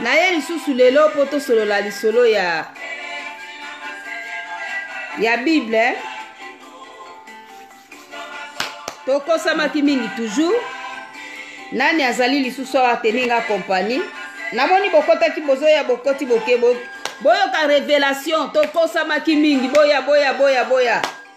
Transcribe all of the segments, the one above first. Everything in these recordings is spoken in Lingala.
naye lisusu lelo mpo tosolola lisolo ya ya bible eh? tokosamaki mingi toujours nani azali lisusu awa ateni nga kompani namoni bokotaki bozoya bokoti boke boyoka revelation tokosamaki mingi boya boya boya boya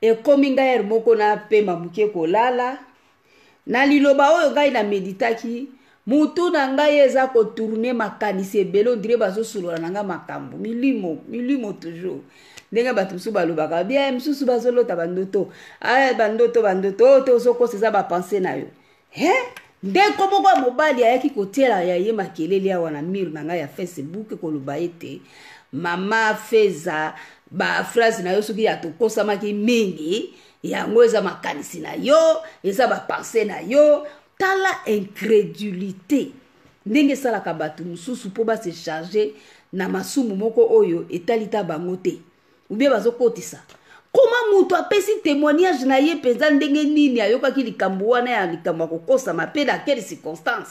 ekomi ngai heure moko napema moke kolala na liloba oyo ngai na meditaki mutu na ngai eza kotourne makanisi ebele ondire bazosolola na ngai makambo milimo milimo toujours ndenge bato mosusu balobaka bia mosusu bazolota bandoto ah, bandoto bandoto oyo oh, te ozokosa eza bapense na yo he ndeko moko ya mobali ayaki kotiela ya ye makelele awa na mire na ngai ya facebook koloba ete mama feza bafrase na yo soki ya tokosamaki mingi yango eza makanisi na yo eza bapense na yo tala incrédulité ndenge esalaka bato mosusu mpo base charge na masumu moko oyo etali ta bango te oubien bazokotisa koma moto apesi témoignage na ye mpenza ndenge nini ayokaki likambo wana ya likambo ya kokosama mpe na quelle circonstance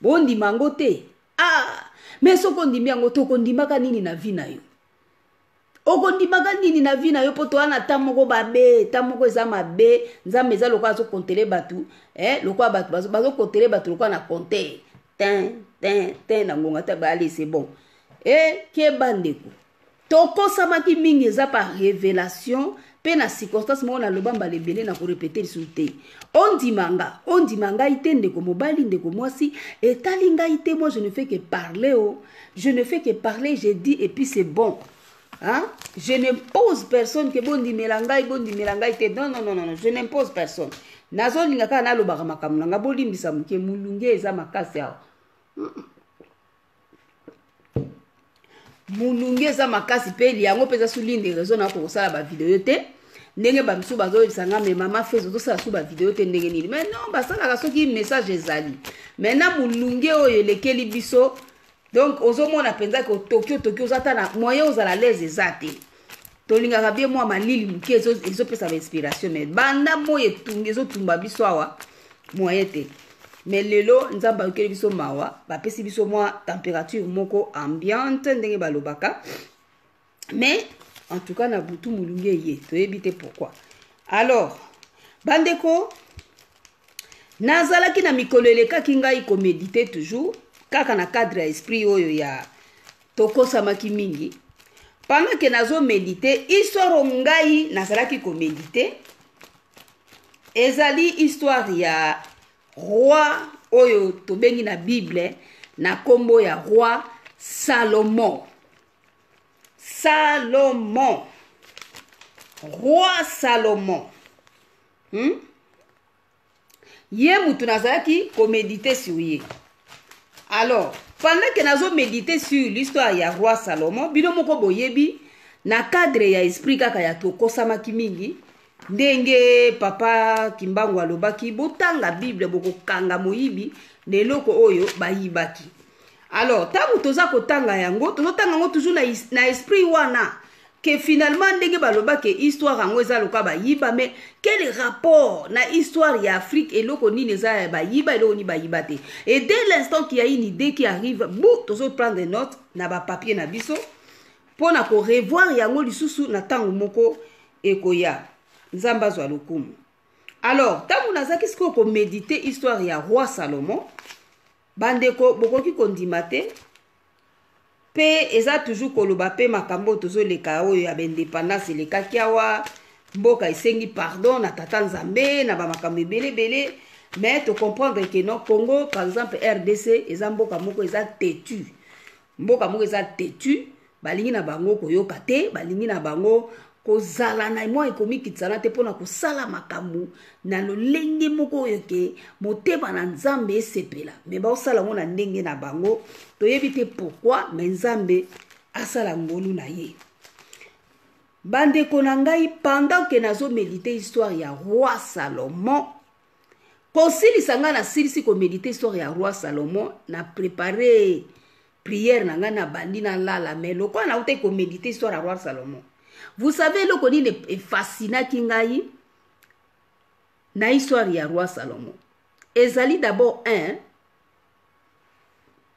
bondima yango te ah me soki ondimi yango te okondimaka nini na vi na yo okondimaka nini na vi na yo mpo toya na ntan moko babe ntan moko eza mabe nzambe eza lokola azokontele bato eh, lokola bato bazokontele bato lokola na konte ten ten ten na ngonga ta baali se bon e eh, keba ndeko tokosamaki mingi eza par révélation mpe na circonstance moko naloba mbala ebele na korepete lisusu te ondima nga ondima ngai te ndeko mobali ndeko mwasi etali ngai te moi je ne fais que parler o je ne fais que parler je dis et puis c'est bon Hein? Je n'impose personne que bon dimela ngai, bon dimela ngai te. Non, non, non, non, je n'impose personne. nazolinga kaka nalobaka makambo na ngai bolimbisa moke molunge eza makasi awa molunge eza makasi mpe yango mpe eza sulinde rezo na yoko kosala bavideo te ndenge bamisu bazoyebisa nga me mama fes ozosala su bavideo te ndenge nini mai non basalaka soki message ezali mai na molunge oyo elekeli biso donc ozomona mpenza ke otoki otoki oza ata na moyen ozala lese eza te tolingaka bie mwa malili moke ezopesa ba inspiration mai banda moi etungi ezotumba biso awa moyen te mai lelo nzambe ayokeli biso mawa bapesi biso mwa température moko ambiante ndenge balobaka mai en tout cas na butu molunge eye toyebi te pourquoi alors bandeko nazalaki na mikolo elekaki ngai komedite toujours kaka na cadre ya esprit oyo ya tokosamaki mingi pendant ke nazomedite isoro ngai nazalaki komedite ezali histoire ya roi oyo tobengi na bible na nkombo ya roi salomon salomon roi salomon hmm? ye mutu nazalaki komedite sur ye alors pendant ke nazomedite sur l'histoire ya roi salomon bino moko boyebi na cadre ya esprit kaka ya tokosamaki mingi ndenge papa kimbangu alobaki botanga bible bokokanga moyibi na eloko oyo bayibaki alors ntango toza kotanga yango tozotanga yango toujours na, na esprit wana ke finalement ndenge baloba ke histoire yango eza loka bayiba mais quel rapport na histoire ya afrique eloko nini eza ya bayiba eloko nini bayiba te et dès l'instant qu'il y a une idée qui arrive bu tozo prendre note na bapapier na biso mpo na korevoir yango lisusu na ntango moko ekoya nzambe azwa lokumu alors ntango nazalaki sikoyo komedite histoire ya roi salomon bandeko bokoki kondima te mpe eza toujours koloba mpe makambo oyo tozoleka oyo ya baindependance elekaki awa mboka esengi pardon na tata nzambe na bamakambo ebele ebele mais tocomprendre ke non congo par exemple rdc eza mboka moko eza tetu mboka moko eza tetu balingi na bango koyoka te balingi na bango kozala na mwa ekomikitisana te mpo na kosala makambo na lolenge moko oyo ke motema na nzambe esepela me baosala yango na ndenge na bango toyebi te pourkui me nzambe asala ngolu na ye bandeko na ngai pendant ke nazomedite histoire ya roi salomon kosilisa ngai nasilisi komedite histoire ya roi salomon na prepare priere na ngai nabandi nalala mai lokola nautaki komedite histoire ya roi salomon vous savez eloko nini efasinaki ngai na histoire ya roi salomon ezali d'abord un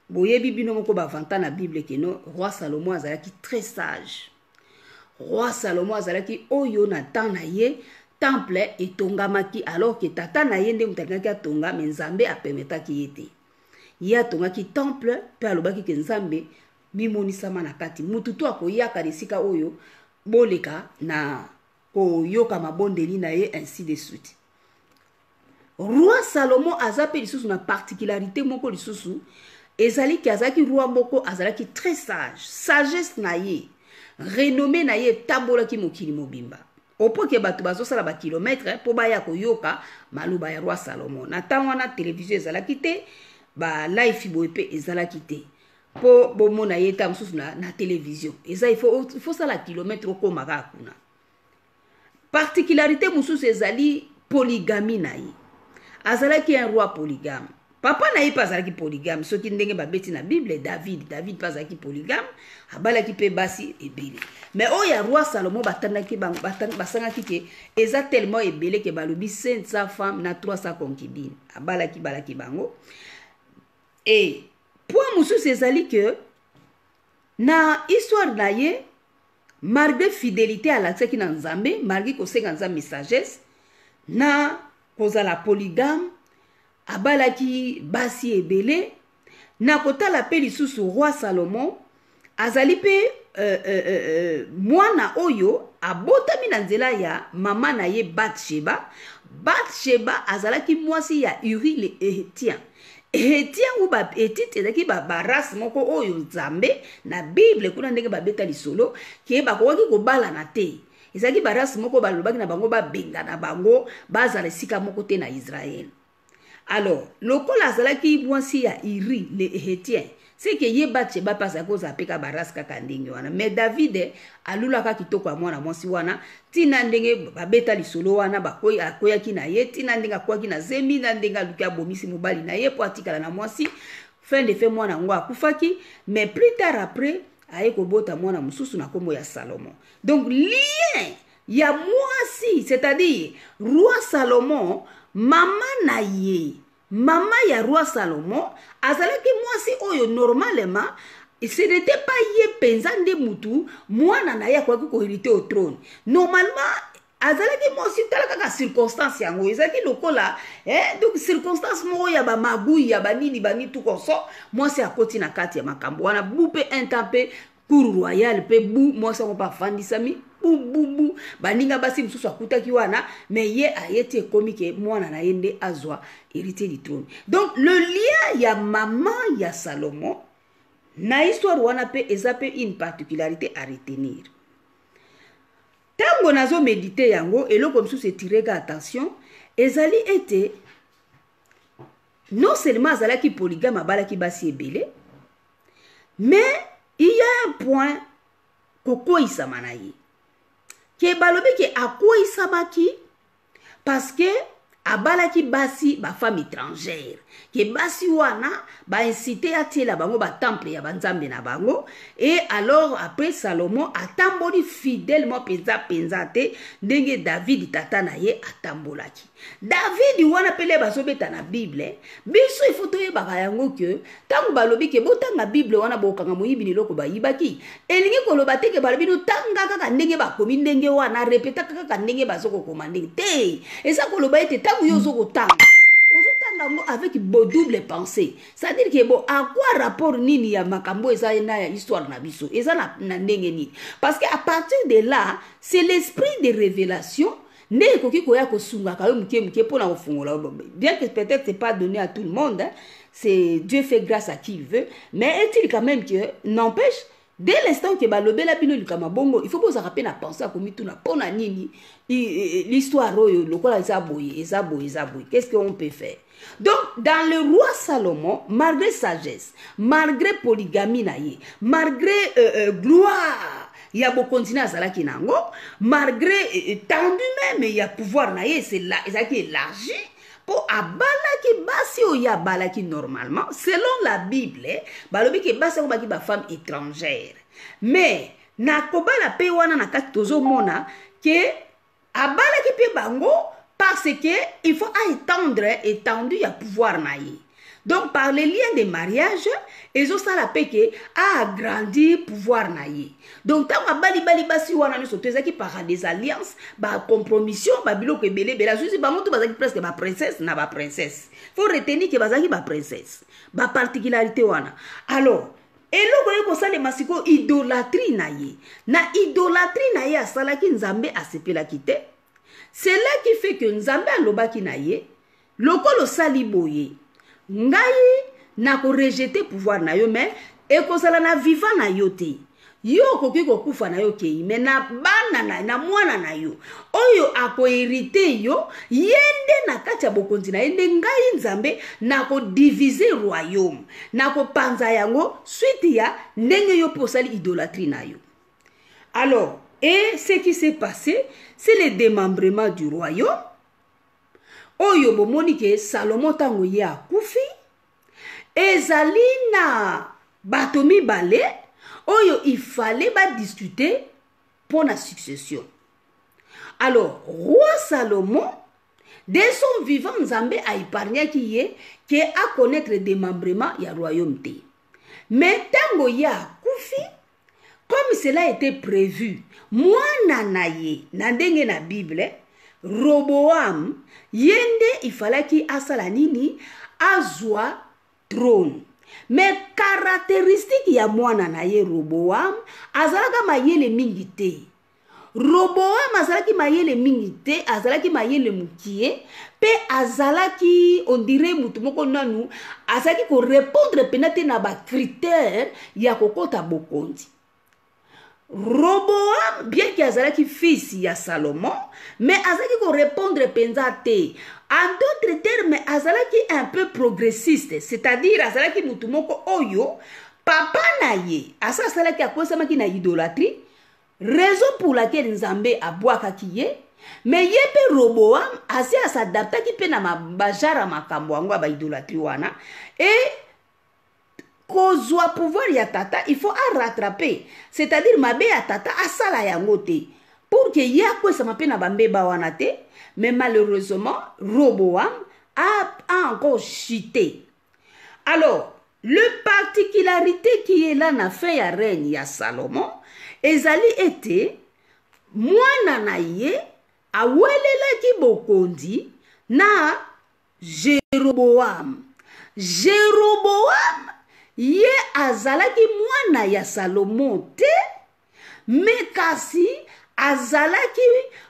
boyebi bino moko bavanta na bible keno roi salomo azalaki très sage roi salomo azalaki oyo na temps na ye temple etongamaki alors ke tata na ye nde moto alingaki atonga me nzambe apermetaki ye te ye atongaki temple mpe alobaki ke nzambe mimonisama na kati motu to akoyaka na esika oyo boleka na koyoka mabondeli na ye ainsi de suite roi salomo aza mpe lisusu na particularité moko lisusu ezali ke azalaki roi moko azalaki très sage sagesse na ye renome na ye etambolaki mokili mobimba opoke bato bazosala bakilometre mpo baya koyoka maloba ya roi salomo na ntango wana televizio ezalaki te balife boye mpe ezalaki te mpo bomona ye ntango mosusu na, na televizio eza ifo osala kilometre okóma kaka kuna particularité mosusu ezali poligami na ye azalaki un roi polygame papa na ye mpe azalaki polygame soki ndenge babeti na bible david david mpe azalaki polygame abalaki mpe basi ebele mais oyo ya roi salomon batandaki bango basangaki ke eza tellement ebele ke balobi 500 femme na 300 concubine abalaki balaki bango e point mosusu ezali ke na histoire na ye malgré fidélité alakisaki na nzambe malgré kosenga nzambe sagesse na kozala polygame abalaki basi ebele na kotala mpe lisusu roi salomon azali mpe euh, euh, euh, euh, mwana oyo abotami na nzela ya mama na ye batsheba batsheba azalaki mwasi ya uri le ehetien ehetien ou bahetite ezalaki barace ba moko oyo nzambe na bible kuna ndenge babeta lisolo ke bakokaki kobalana te ezalaki barasi moko balobaki na bango babengana bango bazala esika moko te na israele alors lokola azalaki mwasi ya iri le hetien seke ye bacheba mpe azalaki kozala mpe kaka barase kaka ndenge wana mais davide alulaka kitoko ya mwana mwasi wana ntina ndenge babeta lisolo wana akweyaki na ye ntina ndenge akwaki na zemi na ndenge aluki abomisi mobali na ye mpo atikala na mwasi fin de fin mwana yango akufaki mais plus tard après aye kobota mwana mosusu na nkombo ya salomo donc lien ya mwasi c'est-à-dire roi salomon mama na ye mama ya roi salomon azalaki mwasi oyo normalement ce n'était pas ye mpenza nde mutu mwana na ye akoki koherite au trône normalement azalaki mwasi tala kaka circonstance yango ezalaki lokola eh, donc circonstance moko ya bamagui ya banini banitu konso mwasi akoti na kati ya makambo wana bu mpe un temps mpe cour royale mpe bu mwasi yango mpe afandisami bububu baninga basi mosusu akutaki wana me ye aye ti ekomi ke mwana na ye nde azwa héritier du trône donc le lien ya mama ya salomon na histoire wana mpe eza mpe une particularité à retenir ntango nazomedite yango eloko mosusu etireka attention ezali ete non seulement azalaki polygame abalaki basi ebele mais il y a un point kokweisama na ye ke balobi ke akweisamaki parce que abalaki basi bafemme étrangère ke basi wana bainsite atiela bango batemple ya banzambe na bango e alors après salomon atamboli fidèlement mpenza mpenza te ndenge david tata na ye atambolaki davidi wana pele bazobeta na bible biso ifo toyebaka yango ke ntango balobi ke botanga bible wana bokanga moyibi na eloko bayibaki elingi koloba te ke balobi no tanga kaka ndenge bakomi ndenge wana repetaka kaka ndenge bazokokoma ndenge te eza koloba ete ntango yo ozokotanga ozotanga yango avec bodouble pensée c'est-à-dire ke bo akwa rapport nini ya makambo eza na ya histoire na biso eza na, na ndenge nini parce que à partir de là c'est l'esprit de révélation nde ekoki koya kosungaka yo moke moke mpo na kofungola bien que peut-être c'est pas donné à tout le monde hein? c'est dieu fait grâce à qui il veut mais est-il quand même que n'empêche dès l'instant ke balobela bino likama bongo il faut bozalaka mpe na pensé ya komituna mpo na nini l'histoire oyo lokola eza boye eza boye eza boye qu'est ce que on peut faire donc dans le roi salomon malgré sagesse malgré polygamie na ye malgré euh, euh, gloire ya bokonzi na azalaki na yango malgré euh, tendu meme ya pouvoir na ye ezalaki élargi mpo abalaki basi oyo abalaki normalement selon la bible balobi ke basi yango baki bafemme étrangère mais na kobala mpe wana na kati tozomona ke abalaki mpe bango parce que il faut aétendre étendue ya pouvoir na ye donc par le lien de mariage ezosala mpe ke aagrandi pouvoir na ye donc ntango abalibali basi wana nyonso to ezalaki par des alliances bacompromission babiloko ebele ebele azuzi bango to bazalaki presque baprincesse na baprincesse faut retenir ke bazalaki baprincesse baparticularité wana alors eloko oye kosalema sikoyo idolatri na ye na idolatri na ye asalaki nzambe asepelaki te cela qui fait que nzambe alobaki na ye lokola osali boye ngai nakorejete pouvoir na yo mais ekozala na viva na yo te yo okoki kokufa na yo okei me na bana na, na mwana na yo oyo akoherite yo ye nde na kati ya bokonzi na ye nde ngai nzambe nakodivize royaume nakopanza yango suite ya ndenge yo mpe osali idolatrie na yo alors et ce qui s'est passé c'est le démembrement du royaume oyo bomoni ke salomo ntango ye akufi ezali na bato mibale oyo ifale badiskute mpo na succession alors roi salomo de son vivant nzambe aepargnaki ye ke aconnaître démembrement ya royaume te me ntango ye akufi comme cela était prévu mwana na ye na ndenge na bible roboam ye nde ifalaki asala nini azwa trone me karakteristike ya mwana na ye roboam azalaka mayele mingi te roboam azalaki mayele mingi te azalaki mayele mokie mpe azalaki ondire motu moko nanu azalaki korepondre mpena te na bakritere ya kokɔta bokonzi roboam bien ke azalaki fils ya salomon mais azalaki korepondre mpenza te en d'autres termes azalaki un peu progressiste c'est-à-dire azalaki motu moko oyo papa na ye asa asalaki akosamaki na idolatrie raison pour laquelle nzambe abwakaki ye me ye mpe roboam asi asadaptaki mpe na bajara makambo yango ya baidolatri wana e kozwa pouvoir ya tata il faut arattrape c'est-à-dire mabe ya tata asala yango te pour ke ye akwesama mpe na bambeba wana te mais malheureusement roboam a, a encore chute alors le particularité qui est là na fin ya règne ya salomon ezali ete mwana na ye awelelaki bokonzi na jeroboam jeroboam ye azalaki mwana ya salomo te me kasi azalaki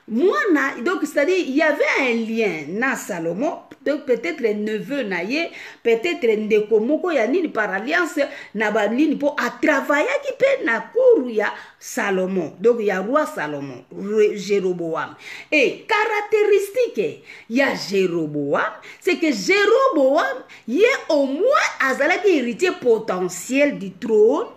mwana donc c'est-à-dire il y avait un lien na salomon donc peut-être neveu na ye peut-être ndeko moko ya nini par alliance na banini mpo atravaillaki mpe na cour ya salomon donc ya roi salomon jéroboam e caractéristique ya jéroboam c'est que jéroboam ye au moins azalaki héritier potentiel du trône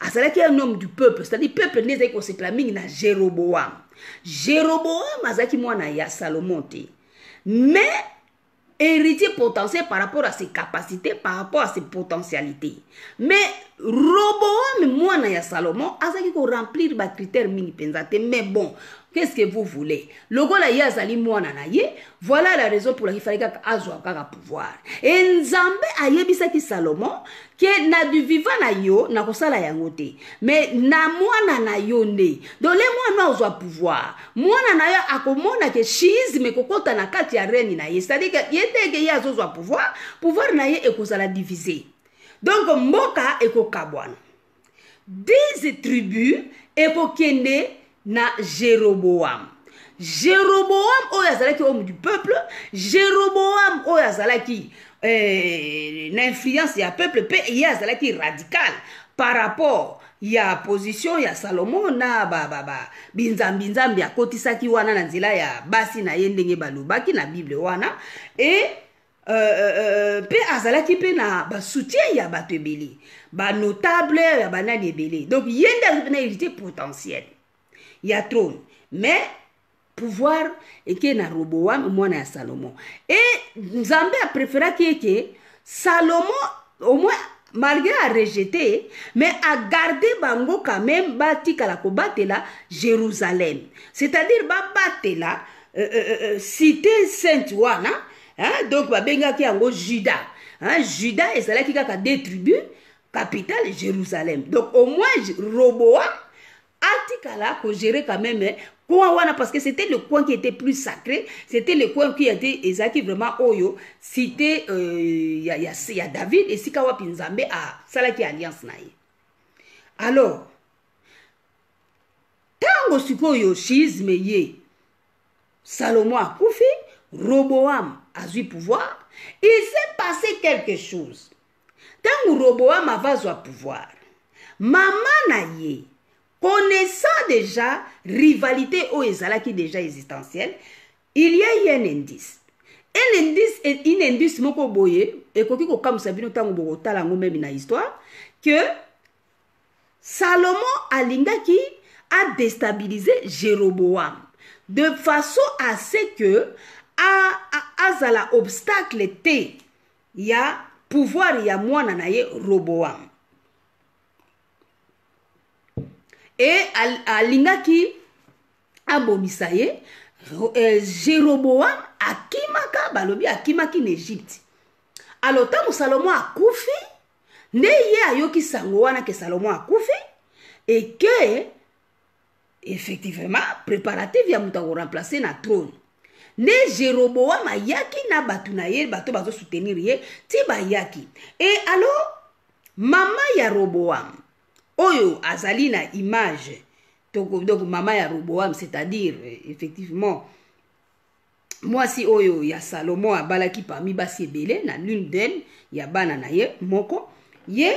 azalaki un homme du peuple c'est-à-dire peuple nde ezalaki kosepela mingi na jeroboam jeroboam azalaki mwana ya salomon te mais héritier potentiel par rapport à ses capacités par rapport à ses potentialités mais roboam mwana ya salomon azalaki koremplir bacritère mingi mpenza te mais bon Qu'est-ce que vous voulez lokola ye azali mwana na ye voilà la raison pour laquelle fallait kaka azwa kaka pouvoir e nzambe ayebisaki salomon ke na du vivant na yo nakosala yango te mais na mwana na yo nde donc le mwana ozwa pouvoir mwana na yo akomona ke schisme kokota na kati ya reni na ye c'est-à-dire ke ye te ke ye azozwa pouvoir pouvoir na ye ekozala divise donc mboka ekokabwana 10 tribus ekokende na jeroboam jeroboam oyo azalaki homme du peuple jeroboam oyo azalaki eh, na influence ya peuple mpe ye azalaki radical par rapport ya position ya salomo na binzambinzambi akotisaki wana na nzela ya basi na ye ndenge balobaki na bible wana e Euh, euh, euh, mpe euh, azalaki mpe na basoutien ya bato ebele banotable ya banani ebele donc ye nde azali na hérité potentiel ya trône mais pouvoir eke na roboam mwana ya salomon e nzambe apréféraki eke salomon au moins malgré a rejete ye mais a garde bango quand même batikala kobatela jérusalem c'est-à-dire babatela euh, euh, euh, euh cité sainte wana hein? donc babengaki yango juda hein? juda ezalaki kaka deux tribus capitale jérusalem donc au moins roboam atikala ko gérer quand même eh, coin wana parce que c'était le coin qui était plus sacré c'était le coin qui était ezalaki vraiment oyo cité euh, ya, ya, ya david esika wapi nzambe asalaki alliance na ye alors ntango sikoyo schisme ye salomo akufi roboam azwi pouvoir il s'est passé quelque chose ntango roboam ava azwa pouvoir mama na ye connaissant déjà rivalité oyo ezalaki déjà existentielle il y a eu un indice un indice une indice moko boye ekoki kokamwisa bino ntango bokotala yango meme na histoire que salomon alingaki adestabilise jeroboam de façon à ce que azala obstacle te ya pouvoir ya mwana na ye roboam e alingaki abomisa ye eh, jeroboam akimaka balobi akimaki na egypte alo ntango salomo akufi nde ye ayoki sango wana ke salomo akufi eke effectivement préparative ya moto akoremplace na trône nde jeroboam ayaki na bato na ye bato bazosoutenir ye ti bayaki e alors mama ya roboam oyo azali na image donc mama ya roboam c'est-à-dire effectivement mwasi oyo ya salomo abalaki parmi basi ebele na lune d'elle ya bana na ye moko ye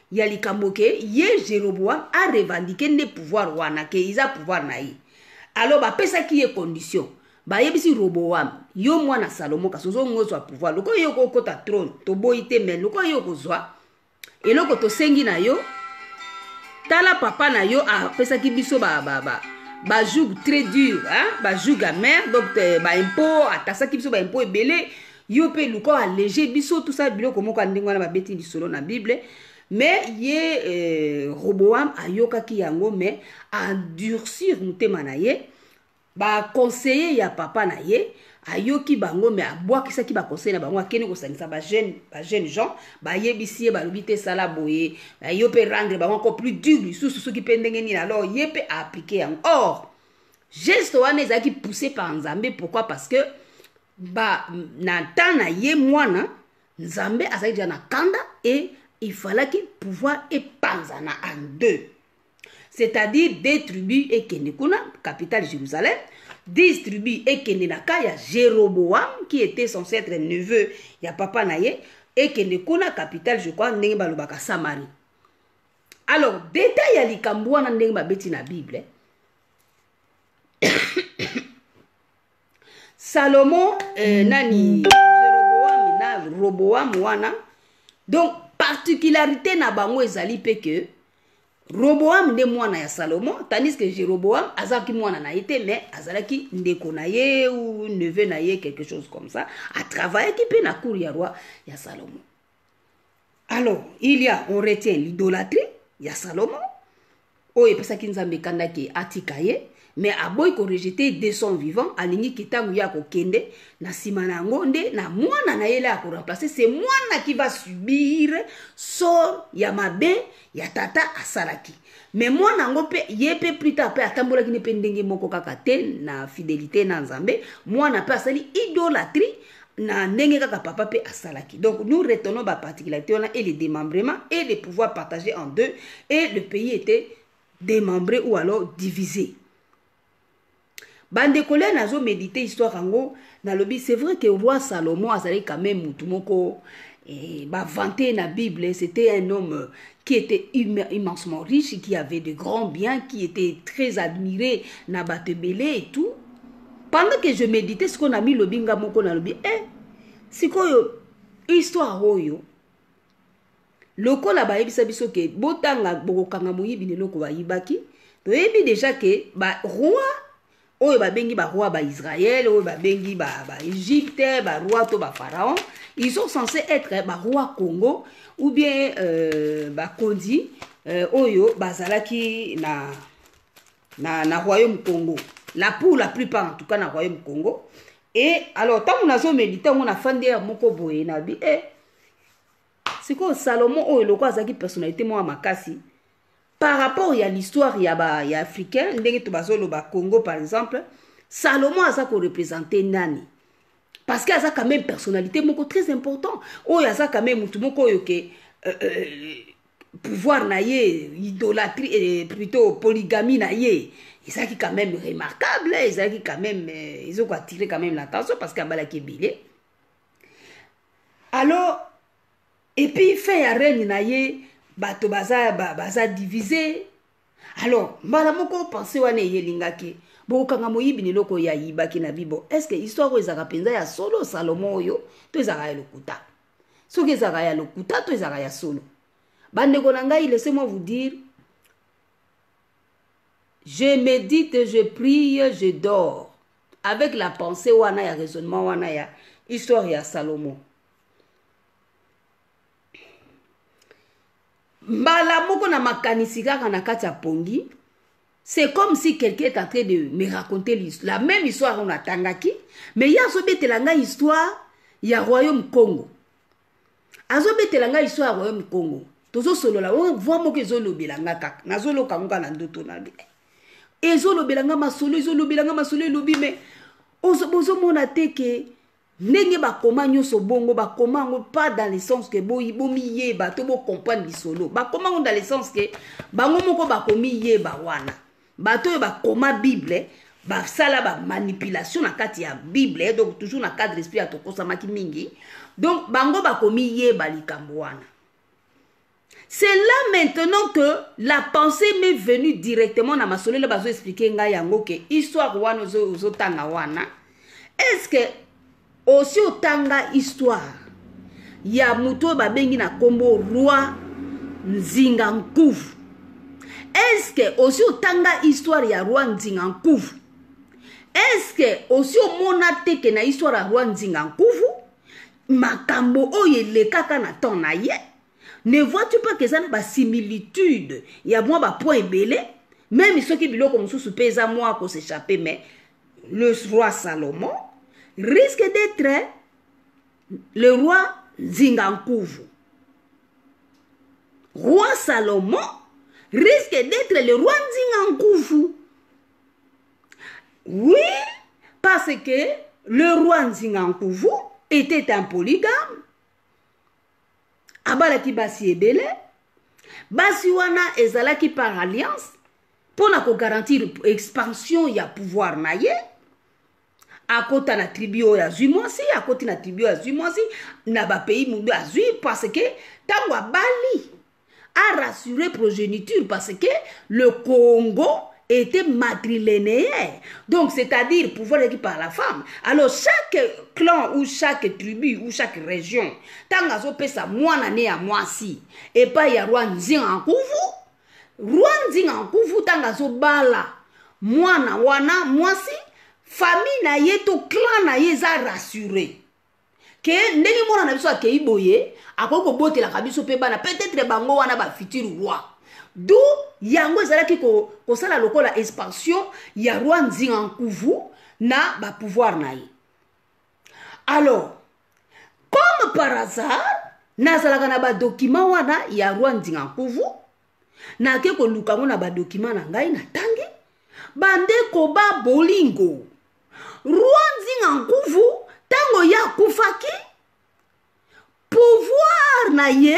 ya likambo ke ye jeroboam arevandike nde pouvoir wana ke eza pouvoir na ye alors bapesaki ye condition bayebisi roboam yo mwana salomo kasi ozongi ozwa pouvoir lokola ye okokota trone toboyi te mai lokola ye okozwa eloko tosengi na yo tala papa na yo apesaki biso ba, ba, ba, bajoug très dur bajoug amare donc baimpôt atasaki biso baimpôt ebele yo pe luka allege biso tosala biloko moko ya ndenge wana babeti lisolo na bible mais ye euh, roboam ayokaki yango mais adurcir motema na ye baconseiller ya papa na ye ayoki bango me abwakisaki baconseil na bango akende kosangisa bajeune bajeune gens bayebisi ye balobi te esala boye yo mpe rendre bango encore plus dur lisusu soki mpe ndenge nini alors ye mpe aaplike yango or geste wana ezalaki pousse par nzambe pourquoi parce que ba na temps na ye mwana nzambe azali deja na kanda et il falaki pouvoir epanzana en deux c'est-à-dire deux tribus ekende kuna capitale jérusalem dix tribus ekende na ka ya jéroboam qui était censé être neveu ya papa na ye ekende kuna capitale je crois ndenge balobaka samarie alors detail ya likambo wana ndenge babeti na bible salomo euh, nani jeroboam na roboam wana donc particularité na bango ezali mpe ke roboam nde mwana ya salomo tandis que jeroboam azalaki mwana na ye te mais azalaki ndeko na ye ou neveu na ye quelque chose comme ça atravaillaki mpe na cour ya roi ya salomo alors il y a on retient l'idolatrie ya salomo oyo epesaki nzambe kanda ke atika ye mais aboyi korejete de son vivant alingi ke ntango ye akokende na nsima na yango nde na mwana na ye le akoremplace se mwana ki va subir sort ya mabe ya tata asalaki me mwana yango mpe ye mpe plus tard mpe atambolaki ne mpe ndenge moko kaka te na fidelité na nzambe mwana mpe asali idolatrie na ndenge kaka papa mpe asalaki donc nous retenons baparticularité wana et le démembrement et le pouvoir partagé en deux et le pays était démembré ou alors divisé bandeko lea nazo medite histoire yango nalobi c'est vrai que roi salomon azalaki quand même motu moko eh, bavante na bible c'était un homme euh, qui était immensement riche qui avait de grands biens qui était très admiré na bato ebele et tout pendant que je médite sikoyo na milobi nga moko nalobi e eh, sikoyo histoire oyo lokola bayebisa biso ke botanga bokokanga moyibi na eloko bayibaki toyebi deja ke baroi oyo babengi baroi baisrael oyo babengi baegypte ba baroi to bapharaon ils sont censés être baroi congo ou bien euh, bakonzi euh, oyo bazalaki na, na, na royaume congo la pour la plupart en tout cas na royaume congo e alors ntango nazomedite yango nafandi ya moko boye nabi e eh, sikoyo salomon oyo lokola azalaki personnalité moko ya makasi par rapport ya l'histoire ya ba ya africain ndenge to bazoloba congo par exemple salomon aza korepresente nani parce que aza quand même personnalité moko très important oyo aza quand même motu moko oyo ke euh, euh, pouvoir na ye idolatrie eh, plutôt polygamie na ye ezalaki quand même remarquable ezalaki quand même eh, ezokoattire quand même l'attention parce que abalaki ebele alors epuis fin ya règne na ye bato baza, baza divise alors mbala moko pense wana eyelingaki bokokanga moyibi na eloko oyo ayibaki na bibo est ce que histoire oyo ezalaka mpenza ya solo salomo oyo to ezalaka ya lokuta soki ezalaka ya lokuta to ezalaka ya solo bandeko na ngai laissez moi vous dire je médite je prie je dors avec la pensée wana ya raisonnement wana ya histoire ya salomo mbala moko na makanisi kaka na kati ya pongi c'est comme si quelqu'un est en train de me raconter la même histoire oyo natangaki mais ye azobetela ngai histoire ya royaume congo azobetela ngai histoire ya royaume congo tozosolola voi moko ezolobela nga kaka nazoloka ngo kaka na ndoto na bi ezolobela nga masolo ezolobela nga masolo elobi me bozomona te ke ndenge bakoma nyonso bongo bakoma yango pas dans le sens ke bomiyeba to bocomprendre lisolo bakoma yango dans le sens ke bango moko bakomiyeba wana bato oyo bakoma bible basala bamanipulation na kati ya bible donc toujours na cadre esprit ya tokosamaki mingi donc bango bakomiyeba likambo wana c'est là maintenant que la pensée m'est venue directement na masolele bazoexplike ngai yango ke histoire wana ozotanga wana est ce que osi otanga histoire ya moto oyo babengi na nkombo roi nzinga nkuvu eske osi otanga histoire ya roi nzinga nkuvu eske osi omona teke na histoire ya roi nzinga nkuvu makambo oyo elekaka na temps na ye ne vois tu pas que eza na basimilitude ya mwa bapoint ebele meme soki biloko mosusu mpe eza mwa kosechappe mais le roi salomon risque d'être le roi nzingankuvu roi salomon risque d'être le roi nzingankuvu oui parce que le roi nzingankuvu était un polygame abalaki basi ebele basi wana ezalaki par alliance mpo na kogarantir expansion ya pouvoir na ye akota na tribu oyo azwi mwasi akoti na tribu oyo azwi mwasi na bapays mobe azwi parce que ntango abali a rassurer progéniture parce que le Congo était matrilénéen. Donc, c'est-à-dire pouvoir qui par la femme. Alors, chaque clan ou chaque tribu ou chaque région, tant azo pesa mwana né à moi si, et pas ya roi nzing en kuvu, roi nzing en kuvu tant azo bala, mwana wana moi si, famille na ye to clan na ye za rassuré. ke ndenge mwana na biso akei boye akoki kobotelaka biso mpe bana peut-être bango wana ba futur roi du yango ezalaki kosala ko lokola expansion ya roi nzinga nkuvu na bapouvoir na ye alors comme par hasard nazalaka na badokima wana ya roi nzinga nkuvu nake koluka yango na badokima na ngai natangi bandeko babolingo roi nzinga nkuvu ntango ye akufaki pouvoir na ye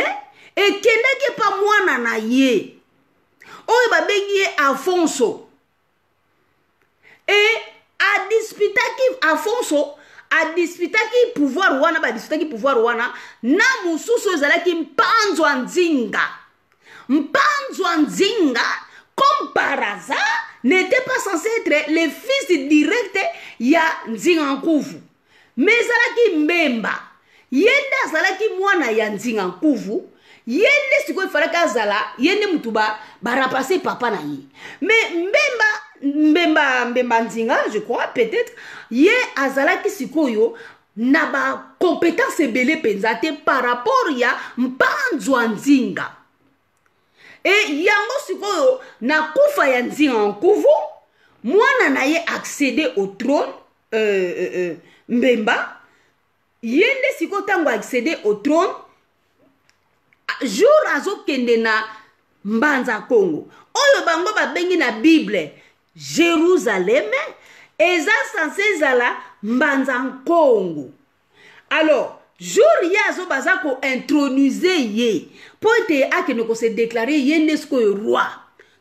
ekendaki epa mwana na ye oyo babengi ye afonso e adisputaki afonso adisputaki pouvoir wana badisputaki pouvoir wana na mosusu ezalaki mpanzwa nzinga Mpanzwa Nzinga, comme par hasard, n'était pas censé être le fils direct ya Nzinga Nkuvu. Mais ezalaki Mbemba. Ye nde azalaki mwana ya Nzinga Nkuvu. Ye nde sikoyo efalaki azala, ye nde mutu ba, ba rapace papa na ye. Mais Mbemba, Mbemba, Mbemba Nzinga, je crois, peut-être, ye azalaki sikoyo na ba compétence ebele mpenza te par rapport ya mpanzwa nzinga e yango sikoyo na kufa ya nzinga nkuvu mwana na ye accédé au trône euh, euh, euh, mbemba ye nde sikoyo ntango accédé au trône jour azokende na mbanza kongo oyo bango babengi na bible jerusaleme eza sanse ezala mbanza nkongo alors jour ye azoba aza kointronise ye mpo ete akende kose deklare ye nde sikoyo roi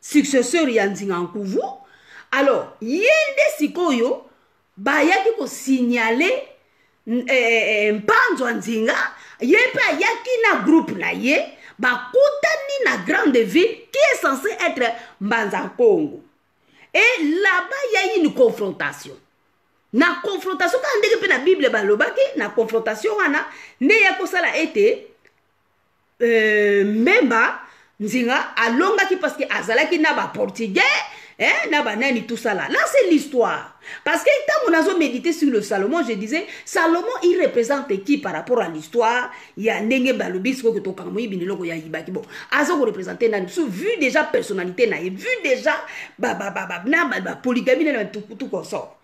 successeur ya nzinga nkuvu alors ye nde sikoyo bayaki kosignale eh, eh, eh, mpanzo ya nzinga ye mpe ayaki na groupe na ye bakutani na grande ville qui est censé être mbanza nkongo e là-bas ya une confrontation na confrontation kaka ndenge mpe na bible balobaki na confrontation wana nde ya kosala ete euh, mbemba nzinga alongaki parce que azalaki na baportugais eh, na banani tout ça là là c'est l'histoire parce que ntango nazo méditer sur le salomon je disais salomon il représente qui par rapport à l'histoire ya ndenge balobi sikoyo tokanga moyibi niloko ya yibaki bon aza korepresente nani biso vu déjà personnalité na ye vu déjà bapoligami nani tout consort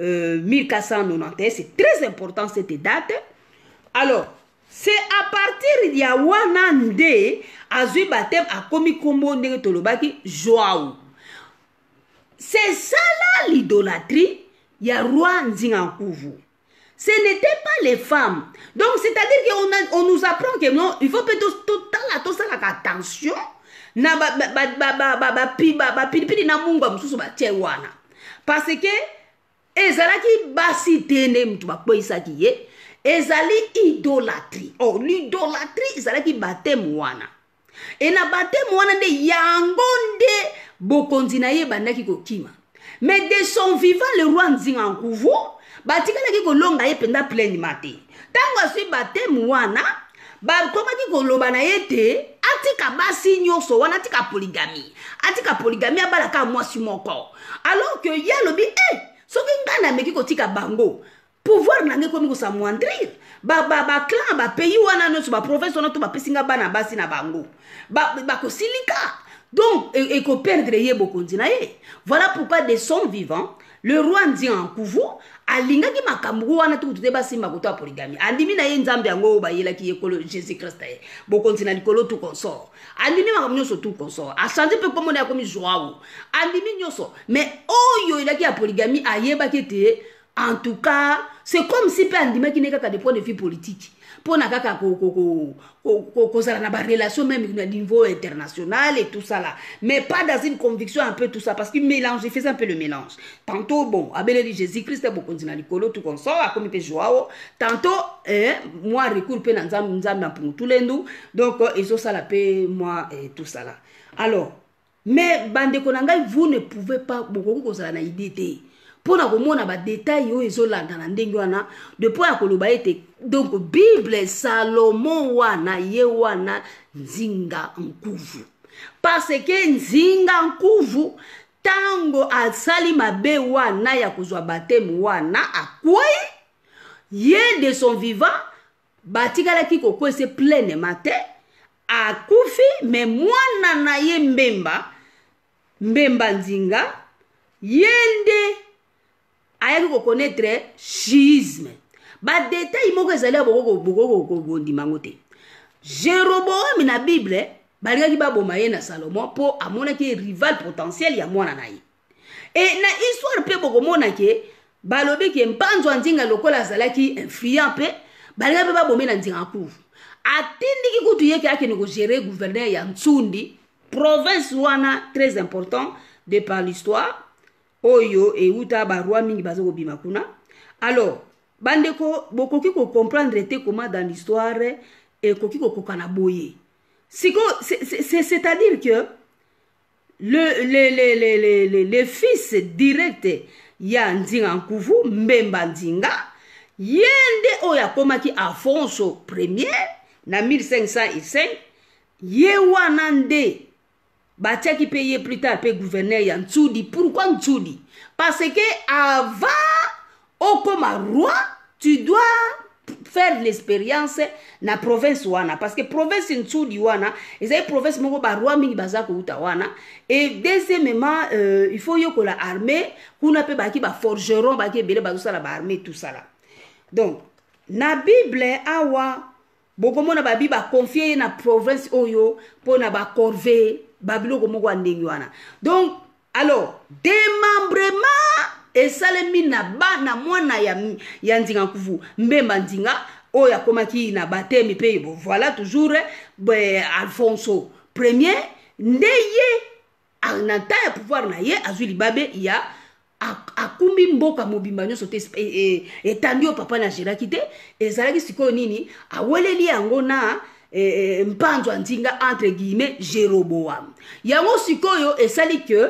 euh, 1491 c'est très important cette date alors c'est à partir ya wana nde azwi bateme akomi nkombo ndenge tolobaki joao c'est ça là l'idolatrie ya roi nzinga nkuvu ce n'était pas les femmes donc c'est-à-dire que on, a, on nous apprend que non il faut mpe totala tosalaka attention na bapilipili na mungwa mosusu batie wana parce que ezalaki basi te nde moto bakweisaki ye ezali idolatrie or oh, l'idolatrie ezalaki bateme wana e na bateme wana nde yango nde bokonzi na ye ebandaki kokima mais de son vivant le roi nzinga nkuvu batikalaki kolonga ye mpenza pleinement te ntango azwi bateme wana bakomaki koloba na ye te atika basi nyonso wana atika poligami atika poligami abala kaka mwasi moko alors ke ye alobi e eh, soki ngai nameki kotika bango pouvoir na ngai ekomi kosamwandrir baclan bapays wana nyonso baprovince wana to bapesi ngai bana basi na bango bakosilika donc e, ekoperdre ye bokonzi na ye voilà pourquoi de son vivant le roi ndiankuvu alingaki makambo wana tukutu te basimba koto ya poligami andimi na ye nzambe yango oyo bayelaki ye kolo jésus krist ye bokonzi na likolo tu consort andimi makambo nyonso tu consort achange mpe nkombo na ye akomi joao andimi nyonso mais oyo elaki ya poligami ayebaki ete en tout cas c'est comme si mpe andimaki ne kaka de point de vue politique mpo na kaka kozala na barelation meme na niveau international et tout ça là mais pas dans une conviction un peu tout ça parce que mélange il faisait un peu le mélange tantôt bon abeleli jésus christ bokonzi na likolo tout comme ça akomi mpe joao tantôt eh, mwa recours mpe na nzambe nzambe ya mpungu tulendu donc ezosala mpe mwa eh, tout ça là alors mais bandeko na ngai vous ne pouvez pas bokoki kozala na idée te mpo na komona badetail oyo ezolanda na ndenge wana de mpo ya koloba ete donc bible salomo wana ye wana nzinga nkuvu parce que nzinga nkuvu ntango asali mabe wana ya kozwa bateme wana akwei ye de son vivant batikalaki kokwese pleinement te akufi me mwana na ye mbemba mbemba nzinga ye nde ayaki kokonetre shiisme badetail moko ezali ya bokokobondima yango te jeroboami na bible balingaki baboma ye na salomo mpo amonaki rival potentiel ya mwana na ye e na histoire mpe bokomona ke balobi ke mpanzo anzinga lokola azalaki influent mpe balinga mpe babome na nzinga kuvu atindiki kutu yeke akende kogere gouverneur ya nsundi province wana très important de par l'histoire oyo euta baroi mingi baza kobima kuna alors bandeko bokoki kocomprendre te comment dans l'histoire ekoki kokokana boye sikoyo c'est-à-dire que le, le, le, le, le, le, le fils direct ya nzinga nkuvu mbemba nzinga ye nde oyo akomaki afonso premier na 1505 ye wana nde batiaki mpe ye plus tard mpe gouverneur ya nsudi pourkui nsudi parce que avant okoma roi tu dois faire l'expérience na province wana parce que province nsudi wana ezali province moko baroi mingi baza kouta wana et deuxièmement euh, il faut yokola armée kuna mpe baki baforgeron baki ebele bazosala baarmée tosala donc na bible awa bokomona babi baconfie ye na province oyo mpo na bacorvee babiloko moko ya ndenge wana donc alors demembrement esalemi na bana mwana ya, ya nzinga nkuvu mbemba nzinga oyo akomaki na batemi mpe voilà toujours alfonso premier nde ye na ntan ya pouvoir na ye azwi libabe ya akumbi mboka mobimba nyonso te e, e, etandi oyo papa nagelaki te ezalaki sikoyo nini aweleli yango na e, e, mpanzo ya nzinga entre guillemets jeroboam yango sikoyo esali ke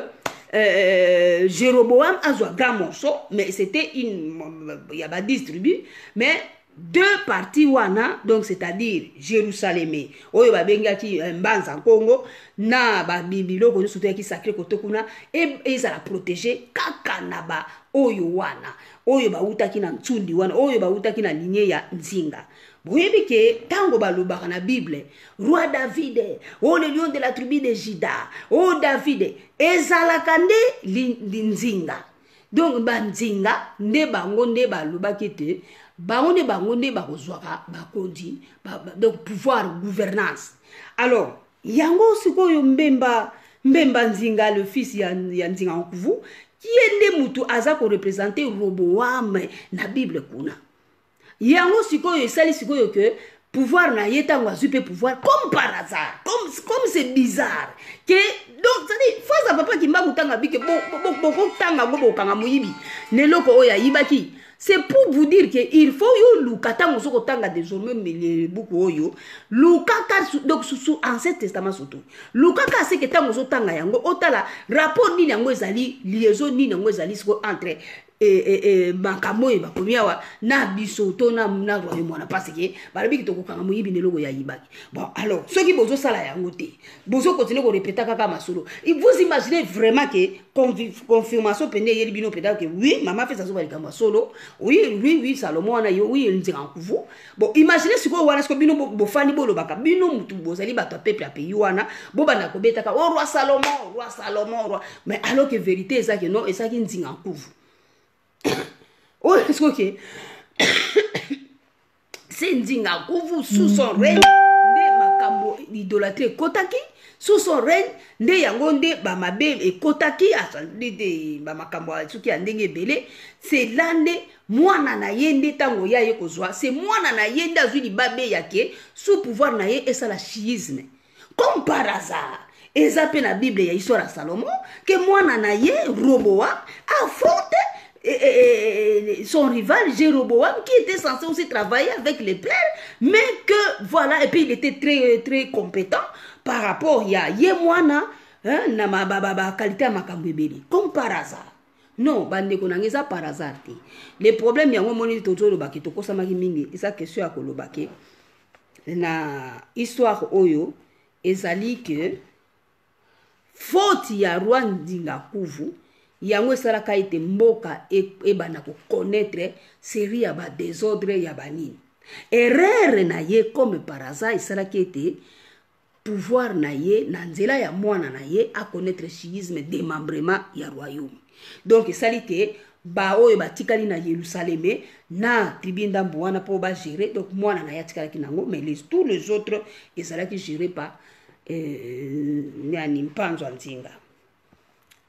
e, e, jeroboam azwa grand morceau mais c'était une ya badistribu mais deux parties wana donc c'est-à-dire Jérusaleme oyo babengaki euh, mbanza nkongo na biloko nyonso toyaki sacré koto kuna e, ezala protégé kaka na ba oyo wana oyo bawutaki na nsundi wana oyo bawutaki na linie ya nzinga boyebi ke ntango balobaka na bible roi david o oh, le lion de la tribu de juda o oh, david ezalaka nde nzinga donc banzinga nde bango nde balobaki ete bango nde bango nde bakozwaka bakonzi ba, ba, donc pouvoir gouvernance alors yango sikoyo mbemba mbemba nzinga le fils ya, ya nzinga nkuvu ye nde motu aza korepresente roboame na bible kuna yango sikoyo esali sikoyo ke pouvoir na ye ntango azwi mpe pouvoir comme par hasard comme, comme c'est bizarre ke donc cedi face ya papa kimbangu ntango abike bokotanga yango bokokanga moyibi na eloko oyo ayibaki c'est pour vous dire ke il faut yo luka ntango ozo kotanga désormais buku oyo lukaka donc susu ancien testament surtout lukaka seke ntango ozotanga yango otala rapport nini yango ezali liaison nini yango ezali siko entre e, e, e, makambo oyo bakomi awa na biso to na, na royaume wana parce ke balobi ke tokokanga moyibi na eloko ya yibaki bon alors soki bozosala yango te bozokontinue korepeta kaka masolo vous imaginez vraiment ke confirmation mpende eyeli bino mpenda ke oui mama fesi azoba likambo ya solo oui oui oui salomo wana yo oui nzira nkuvu Bon, imaginez ce qu'on wana, ce que bino bofani bo lobaka, bino mutu bozali bato ya peuple ya pays wana, bo bana ko betaka, oh roi Salomon, roi Salomon, roi. Mais alors que vérité eza que non, eza ki nzinga nkuvu. oh, est ce que c'est nzinga nkuvu sous son règne nde makambo idolatrie ekotaki sous son règne nde yango nde bamabe ekotaki azali nde bamakambo soki ya ndenge ebele c'est là nde mwana na ye nde ntango ye aye kozwa se mwana na ye nde azwi libabe ya ke sous pouvoir na ye esala chiisme comme par hasard eza mpe na bible ya histoire ya salomo ke mwana na ye roboam affronte eh, eh, eh, son rival Jéroboam qui était censé aussi travailler avec les pères mais que voilà et puis il était très très compétent par rapport ya ye mwana hein, na ba, ba, ba, qualité ya makambo ebele comme par hasard non bandeko na ngai eza par hasard te le problème yango omoni tozolobake tokosamaki mingi eza question ya kolobake na histoire oyo ezali ke faute ya roi ndingakuvu yango esalaka ete mboka e-, ebanda koconaitre série ya badesordre ya banini erreur na ye comme par hasard esalaki ete pouvoir na ye na nzela ya mwana na ye aconnaître chiisme démembrement ya royaume donc esali te baoyo batikali na yerusaleme na tribi ndambo wana mpo bagere donc mwana na ye atikalaki nango mais les, tous les autres ezalaki gere par euh, nani mpanzo ya nzinga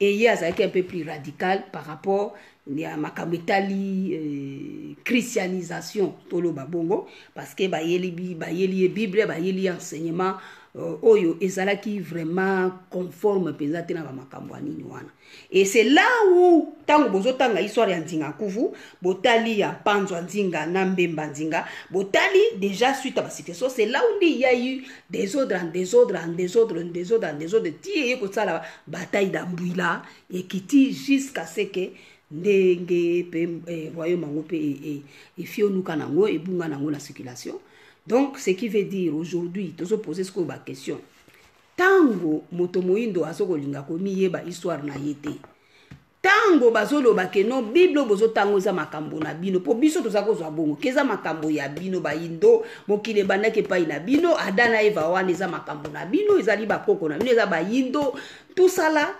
et ye azalaki un peu plus radical par rapport ya makambo etali euh, christianisation toloba bongo parce que bayeli, bayeli ye bible bayeli ye enseignement euh, oyo ezalaki vraiment conforme mpenza te na bamakambo ya nini wana et c'est là où ntango bozotanga histoire ya nzinga nkuvu botali ya mpanzo ya nzinga na mbemba nzinga botali déjà suite ya basite so c'est là où nde ya eu desordre en desordre en desordre en desordre en desordre ti eye kosala bataille dambwila ekiti jusqu'à ce que ndenge mpe eh, royaume yango mpe efionuka eh, eh, na yango ebunga na yango na circulation donc ce qui veut dire aujourd'hui tozopose sikoyo baquestion ntango moto moindo azokolinga komiyeba histoire na ye te tango bazoloba ke no bible oyo bozotango eza makambo na bino mpo biso toza kozwa bongo ke eza makambo ya bino baindo mokili ebandaki epai na bino ada na eva wana eza makambo na bino ezali bakoko na bino eza baindo tosala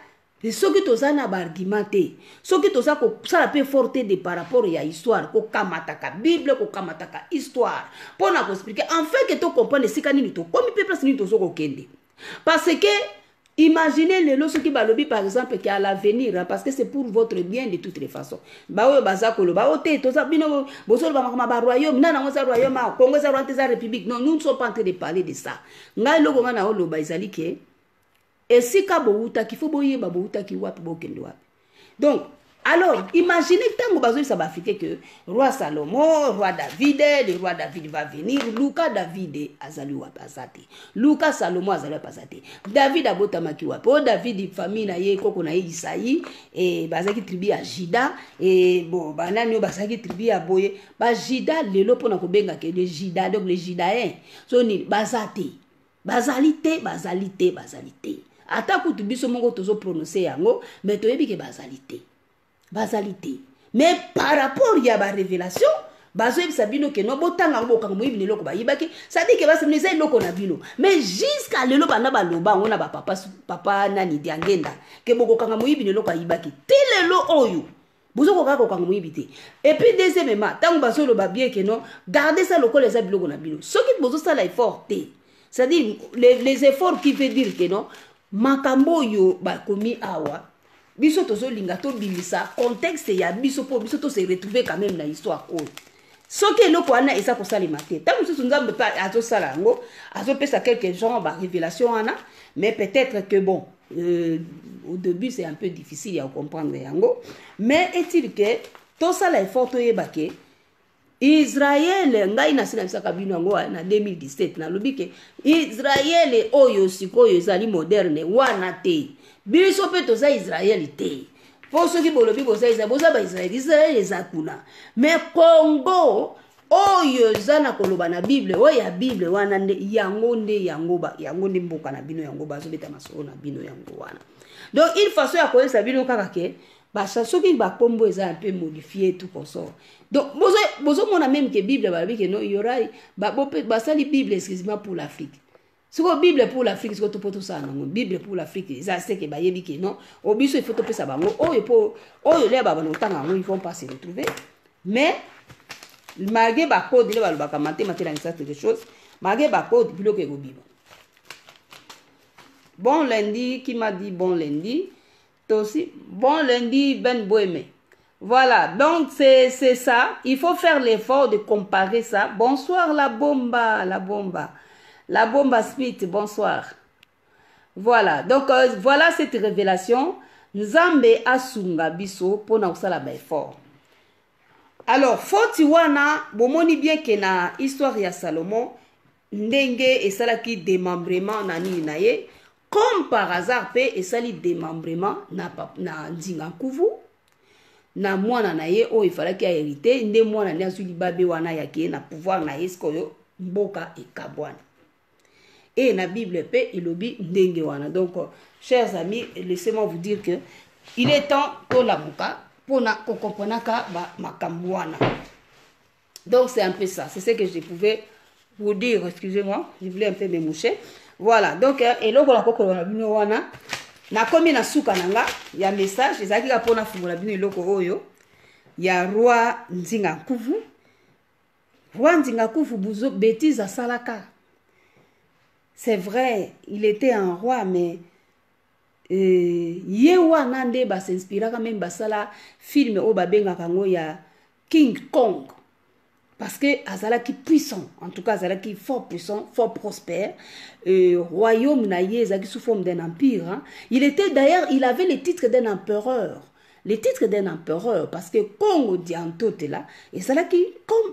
soki toza na baargument te soki toza kosala mpe fort te de par rapport ya histoire kokamataka bible kokamataka histoire mpo na koexplike enfin ke tocomprendre esika nini tokomi mpe place nini tozo kokende parce que imaginez lelo soki balobi par exemple ke à l'avenir parce que c'est pour votre bien de toutes les façons baoyo baza koloba o te toza bino bozoloba makoma baroyaume na nango eza royaume awa congo eza rwanda eza république non nous ne sommes pas en train de parler de ça ngai eloko ngai naoloba ezali ke esika bowutaki fo boyeba bowutaki wapi bokende wapi donc alors imagine ntango bazoyebisa baafrike ke roi salomo roi davide le roi david va venir luka davide azali wapi aza te luka salomo azali wapi aza te david abotamaki wapi o oh, david famille na ye koko na ye isai e, bazalaki tribu ya juda e, bo banani oyo bazalaki tribu ya boye bajuda lelo mpo na kobengaka le juda donc le judaen so nini baza te bazali te bazali te bazali te ata kutu biso moko tozoprononse yango me toyebi ke bazali te bazali te me par rapport ya barevelation bazoyebisa bino ke no botanga yango bokanga moyibi na eloko bayibaki sadike basi bino eza eloko na bino me juska lelo banda baloba yango na bapapa papa nani diangenda ke bokokanga moyibi na eloko ayibaki ti lelo oyo bozo koka kokanga moyibi te epuis deuxièmement ntango bazoloba bien ke non garde sa lokola eza biloko na bino soki bozosala effort te c'est-à-dire les, les efforts qui veut dire ke non makambo oyo bakomi awa biso tozolinga tobimisa contexte ya biso mpo biso tose retrouve quand même na histoire oyo soki eloko wana eza kosalema te ntango mosusu nzambe mpe azosala yango azopesa quelque genre barévélation wana mais peut-être que bon euh, au début c'est un peu difficile ya kocomprendre yango mais est-il que tosala effort toyeba ke israele ngai nasilamisaka bino yango na 2017 nalobi ke israele oyo sikoyo ezali moderne wana te biso mpe toza israele te mpo soki bolobi boza israel boza baisrael israel eza kuna me congo oyo eza na koloba na bible oyo ya bible wana nde yango nde yango yango nde mboka na bino yango bazobeta masolo na bino yango wana donc une façon ya koyebisa bino kaka ke basa soki bakombo eza un peu modifie tout consort donc bozomona meme ke bible balobi ke no yorai basali bible exclusivement pour l'afrique sikoyo bible pour l'afrique sikoyo topo tosala nango bible pour l'afrique eza seke bayebi ke non o biso ifo topesa bango oyo po oyo lea babana kotanga yango ils vont pas se retrouver mais malgré bacode nde balobaka matema telangisa quelque chose malgré bacode biloko ekobima bon lundi qui m'a dit bon lundi Tosi, bon lundi Ben Boueme. Voilà, donc c'est ça. Il faut faire l'effort de comparer ça. Bonsoir la bomba, la bomba. La bomba Smith, bonsoir. Voilà, donc euh, voilà cette révélation. Nzambe asunga biso pona kosala ba effort. Alors, foti wana, bomoni bien que na histoire ya Salomon, ndenge esalaki demembrement na nini na ye comme par hasard mpe esali demembrement na, na nzinga nkuvu na mwana na ye oyo efalaki ya hérité nde mwana nde azwi libabe wana yake na pouvoir na ye sikoyo mboka ekabwana e na bible mpe elobi ndenge wana donc chers amis laissez moi vous dire que il est temps tolamuka mpona kokomponaka makambo wana Donc c'est un peu ça, c'est ce que je pouvais vous dire, excusez-moi, je voulais un peu me moucher. Voilà, donc euh, eloko na kokolo na bino wana nakomi na suka na nga ya message ezalaki kaka mpo nafungola bino eloko oyo ya roi nzinga nkuvu roi nzinga nkuvu buzo betise asalaka c'est vrai il était un roi mais Euh, ye wana nde ba s'inspiraka meme basala film oyo babengaka yango ya king kong parce que azalaki puissant en tout cas azalaki fort puissant fort prospère euh, royaume na ye ezalaki sous forme d'un empire hein. il était d'ailleurs il avait le titre d'un empereur le titre d'un empereur parce que congo diantotela ezalaki comme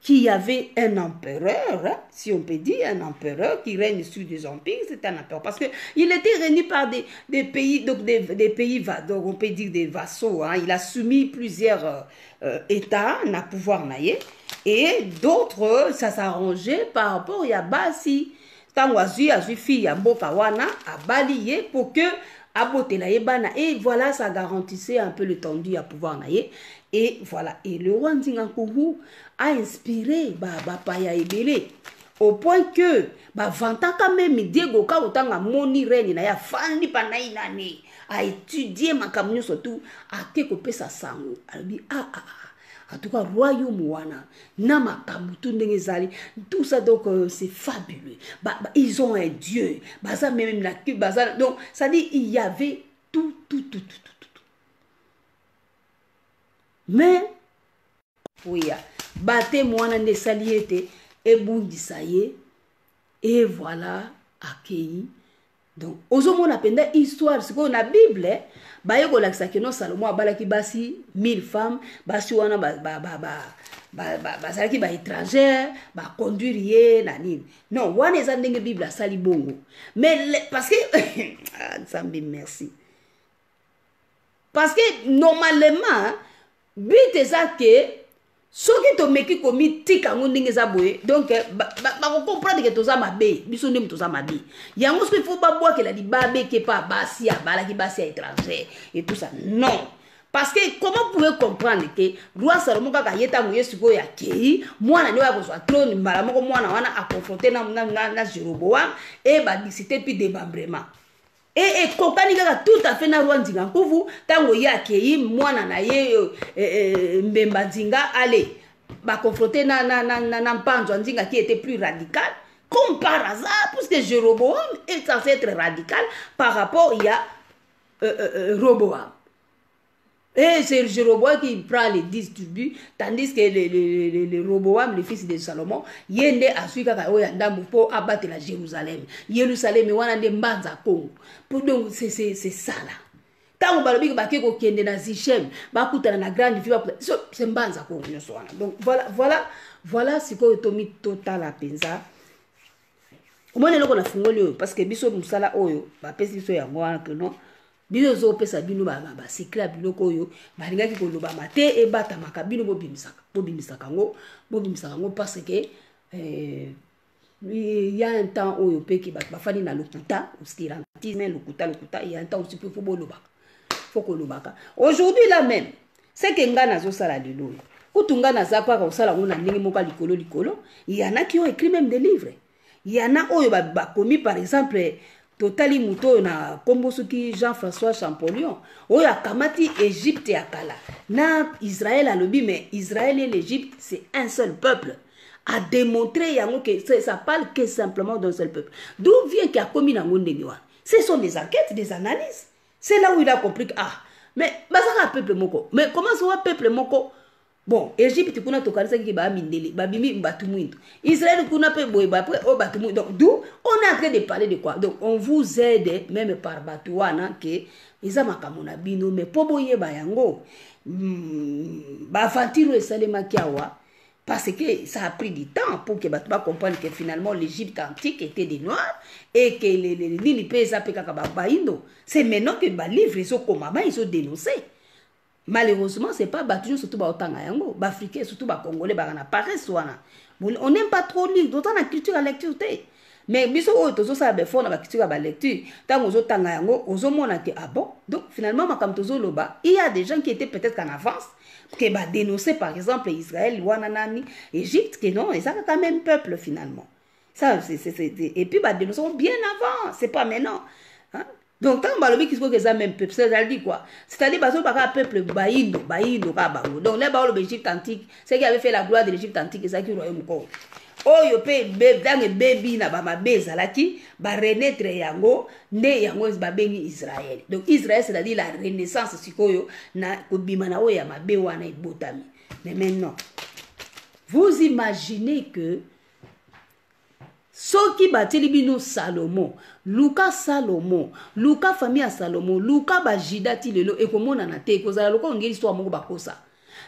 qu'il y avait un empereur, hein, si on peut dire, un empereur qui règne sur des empires, c'est un empereur. Parce qu'il était réuni par des, pays, donc des, des pays, donc on peut dire des vassaux. Hein. il a soumis plusieurs euh, États, n'a pouvoir naïf. et d'autres, euh, ça s'arrangeait par rapport à Bassi. tango azwi azwi fille ya mboka wana abali ye pour que abotela ye bana et voilà ça garantissait un peu le tendu ya pouvoir na ye et voilà et le roi nzinga nkuhu a inspiré bapaya ba ebele au point que bavantaka meme diego kako ntango amoni rene na ye afandi panda une année aétudie makambo nyonso tu ake kopesa sango alobi aa ah, ah, ah, ah. en tout cas royaume wana na makambo tu ndenge ezali tout ça donc euh, c'est fabuleux ba, ba, ils ont un dieu baza meme na cube baza donc ça dit il y avait tout tout tout tout tout, tout. mais oya bateme wana nde esali ete ebungisa ye e voilà akei donc ozomona mpenza histoire sikoyo na bible baye kolakisa keno salomo abalaki basi 1000 femmes basi wana bazalaki baétrangère baconduire ye na nini non wana eza ndenge bible asali bongo mais parce que ah, nzambe merci parce que normalement but eza ke soki tomeki komitika yango ndenge eza boye donc eh, bakocomprendre ke toza mabe biso nde toza mabe yango soki fo babwakela libabe ke pa basi abalaki basi ya étranger etusa non parce que comment pouvez comprendre ke roi salomo kaka ye ntango ye sikoyo akei mwana nde oyo akozwa trone mbala moko mwana wana aconfronte na, na, na, na jeroboam e badisite mpe démembrement e ekokani kaka tout à fait na roi nzinga nkuvu ntango ye akei mwana na ye euh, euh, euh, mbemba nzinga ale baconfronte na, na, na, na, na mpanzo ya nzinga qui était plus radical comme par hasard puisque jeroboam est censé être radical par rapport ya euh, euh, euh, roboam Et c'est Jéroboam qui prend les 10 tribus, tandis que le, le, le, le Roboam, le fils de Salomon, ye nde azwi kaka oyo ya ndambo mpo abatela Jérusalem. Yerusalem wana nde mbanza Congo. Pour donc c'est c'est c'est ça là. Tango balobi que bake kokende na Zichem, bakutana na grande ville, bakutana so c'est mbanza Congo nyonso wana. Donc voilà voilà voilà sikoyo tomi totala penza. Omoni eloko na fungoli oyo parce que biso mosala oyo bapesi biso yango wana que non bino ezopesa bino basikle ya biloko oyo balingaki kolobama te ebatamaka bino bobimisaka bobimisaka yango bobimisaka yango parce que eh, ya un temps oyo mpe ke bato bafandi na lokuta ostirantisme lokuta lokuta ya un temps osi mpe fo bolobaka fo kolobaka aujourd'hui la même seke ngai nazosala lelo oyo kutu ngai naza kaka kosala yango na ndenge moko ya likolo likolo yanaki oyo écrit meme de livre yana oyo bakomi ba par exemple totali moto oyo na nkombo soki jean françois champollion oyo akamati egypte ya kala na israel alobi mais israel et l'egypte c'est un seul peuple a démontré yango que ça parle que simplement d'un seul peuple d'où vient ke akomi nango ndenge wana ce sont des enquêtes des analyses c'est là où il a compris que ah mais bazaka peuple moko mais comment sowa peuple moko bon egypte kuna tokanisaki ke baa mindele babimi bato mwindo israel kuna mpe boye bapre oyo oh, bato mwindo donc d'où on est en train de parler de quoi donc on vous aide même par bato wana ke eza makambo na bino mais mpo boyeba yango hmm, baaventure oyo esalemaki awa parce que ça a pris du temps pour que bato bacomprendre que finalement l'égypte antique était des noirs et que nini mpe eza mpe kaka bayindo c'est maintenant que balivre ezokomama ezodénoncer malheureusement c'est pas bato nyonso to baotanga yango baafricain surtout bacongolais baka na paresse wana on aime pas trop lire toza na culture ya lecture te mais biso oyo tozosala befort na baculture ya balecture ntango ozotanga yango ozomona te ah bon donc finalement makambo tozoloba il y a des gens qui étaient peut-être en avance que badénonce par exemple israël wana nani égypte que non eza kaka même peuple finalement ça, c'est, c'est, c'est, et puis badénonce bien avant c'est pas maintenant hein? donc ntango balobi kisikoki eza meme peuple cetadi quoi cetadi bazoloba kaka peuple bayindo bayindo kaka bango donc le baoloba egypte antique seki avait fait la gloire de l'egypte antique ezalaki royaume koo oyo mpe ntango ebebi na bamabe ezalaki barenetre yango nde yango babengi israel donc israel cetadi la renaissance sikoyo na kobima na oyo ya mabe wana ebotami mais maintenant vous imaginez que soki batieli bino salomo luka salomo luka famille ya salomo luka bajida ti lelo ekomonana te ekozala lokola ongeli swa moko bakosa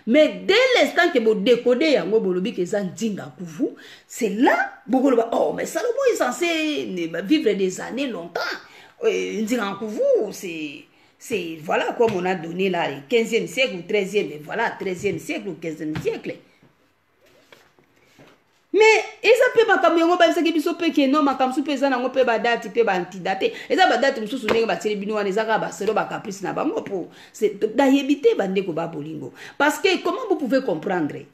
mais dès l'instant ke bodekode yango bolobi ke eza nzinga kuvu c'est là bokoloba oh mais salomo est censé vivre des années longtemps euh, nzinga kuvu c'est c'est voilà comme on a donné là 15e siècle ou 13e mais voilà 13e siècle ou 15e siècle me eza mpe makambo yango bayebisaki biso mpe keno makambo mosusu mpe eza nango mpe badati mpe bantidate eza badati mosusu ndenge batieli bino wana eza kaka baselo bacaprice na bango mpo nayebi te bandeko ba bolingo parce que comment vous pouvez comprendre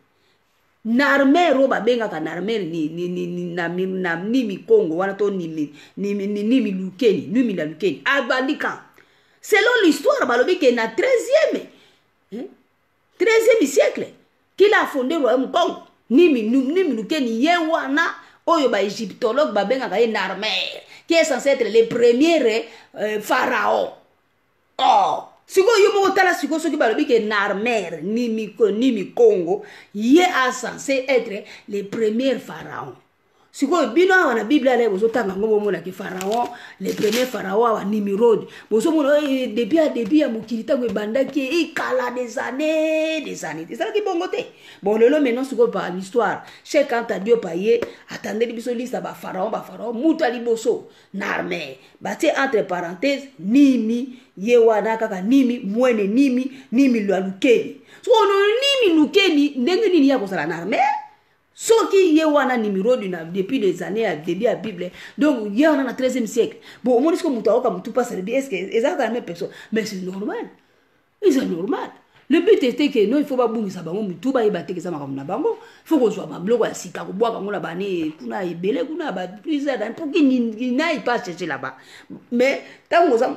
na armere oyo babengaka na armere nimi kongo wana to nimi lukeni nimi la lukeni abandi kan selon l'histoire balobi ke na 13e 13e siècle kila afonde royaume congo ni minuke ni ye wana oyo baegyptologue babengaka ye narmer qui est censé être le premier euh, pharaon or oh, sikoyo yo moko tala sikoyo soki balobi ke narmer ni mikongo ye asense être le premier pharaon sikoyo bino awa na biblia naye bozotanga yango bomonaki pharaon le premier pharaon awa nimirode bozomona eh, depuis ya debut ya mokili ntango ebandaki ikala eh, des années des années ezalaki bongo te bon lelo maintenant sikoyo par l'histoire chek anta diop aye atandeli biso liste ya bapharaon bapharaon mutu ya liboso na armee batie entre parenthèse nimi ye wana kaka nimi mwene nimi nimi lwa lukeni sikoyo nimi lukeni ndenge nini ye akozala na armee soki ye wana nimirodi na depuis des années ya début ya bible donc ye wana na 13e siècle bon omoni soki moto aoka motu mpasi alobi eske ezalaka na même personne mais c'est normal eza normal le but ete ke no ifo babungisa bango mitu bayeba teke eza makambo na bango fo kozwa babiloko ya sika kobwaka yango na bane kuna ebele kuna baprisada mpoki ninai pa cherche laba mais ntango oza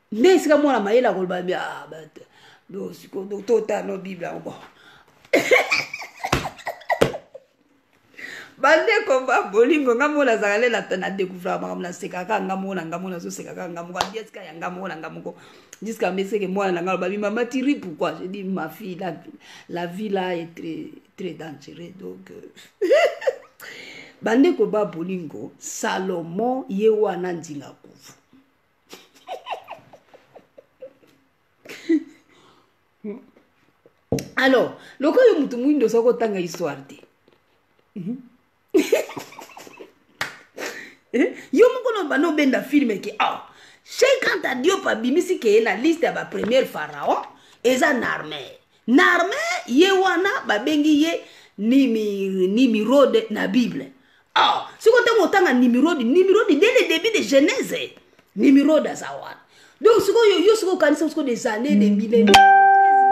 nde esika mwana mayele akoloba ah, totano bible yango bon bandeko ba bolingo nga moko nazalaka lela na découvrir makambo nasekaka nga moko na nga moko nazosekaka nga moko abi esika ya nga moko na nga moko jusqu'à meseke mwana na nga alobabi mama tiri pourquoi je dis ma fille la, la vie là est très, très dangereux donc euh, bandeko ba bolingo salomon ye wana nzinga kuvu alors lokola yo moto moyindo oza kotanga histoire te mhm. eh, yo moko na banda obenda filme ke awa ah, cheikanta diop abimisi keye na liste ya bapremiere pharaon eza na armee na arme ye wana babengi ye nimi, nimirode na bible ah, siko ntango otanga nimirode nimirode dès le début de genèse nimirode aza wana donc sikoyo yo sikoyo okanisa siko des années de millénaire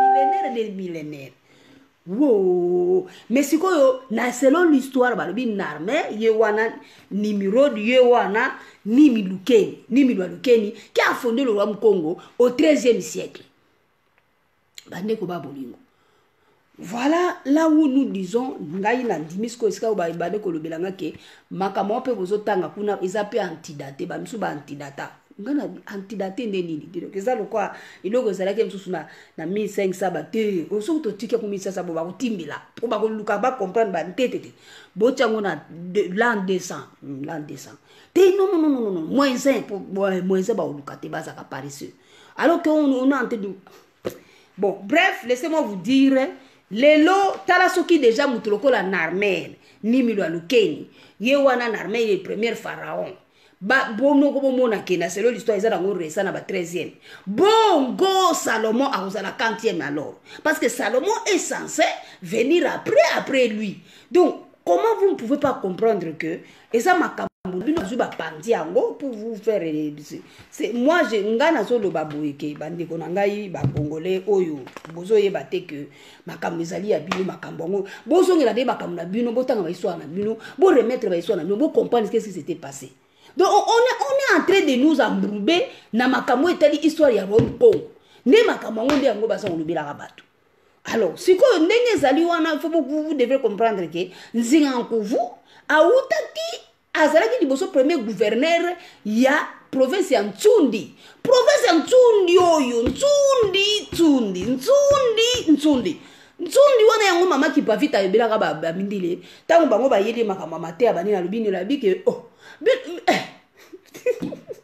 millénaire de millénaire wo mais sikoyo na selon l'histoire balobi narme ye wana nimirode ye wana nimi lukeni nimi lwa lukeni ke afonde le roi mukongo au 13e siècle bandeko ba bolingo voilà là où nous disons ngai nandimi sikoyo esika oyo babande kolobela nga ke makambo yango mpe bozotanga kuna eza mpe antidate bamisu baantidata nga na antidate nde nini donc eza lokwa eloko ezalaki mosusu na, na 1500 bate oh, soki totiki yango 1500 bo bakotimbela mpo bakoluka bacomprendre bantete te botya yango na lan 200 lan 200 te nonononono moins 1 moins 1 bakoluka te bazaka pariseux alors que on, on a entendu bon bref laissez moi vous dire lelo tala soki deja moto lokola narmel nimilo alukeni ye wana narmel ye première pharaon bomoko bomona ke na selo l'histoire eza nango resa na ba 13e bongo salomon akozala 40e alors parce que salomon est censé venir après après lui donc comment vous ne pouvez pas comprendre que eza makambo bino bazwi bapanzi yango pour vous faire c'est moi je ngai nazoloba boye ke bandeko na ngai bacongolais oyo bozoyeba te ke makambo ezali ya bino makambo yango bozongela nde makambo na bino botanga bahistoire na bino boremettre bahistoire na bino bocomprendre ce qui s'était passé donc on est, on est en train de nous embrouber na makambo etali histoire ya rome congo nde makambo yango nde yango baza kolobelaka bato alors sikoyo ndenge ezali wana fo vous devez comprendre ke nzinga nkuvu awutaki azalaki liboso premier gouverneur ya province ya ntsundi province ya ntsundi oyo ntsundi ntsundi ntsundi ntsundi nsundi wana yango mama kipavita ebelaka bamindele ba ntango bango bayeli makambo ya mateya banini alobi nini alobi ke oh, eh.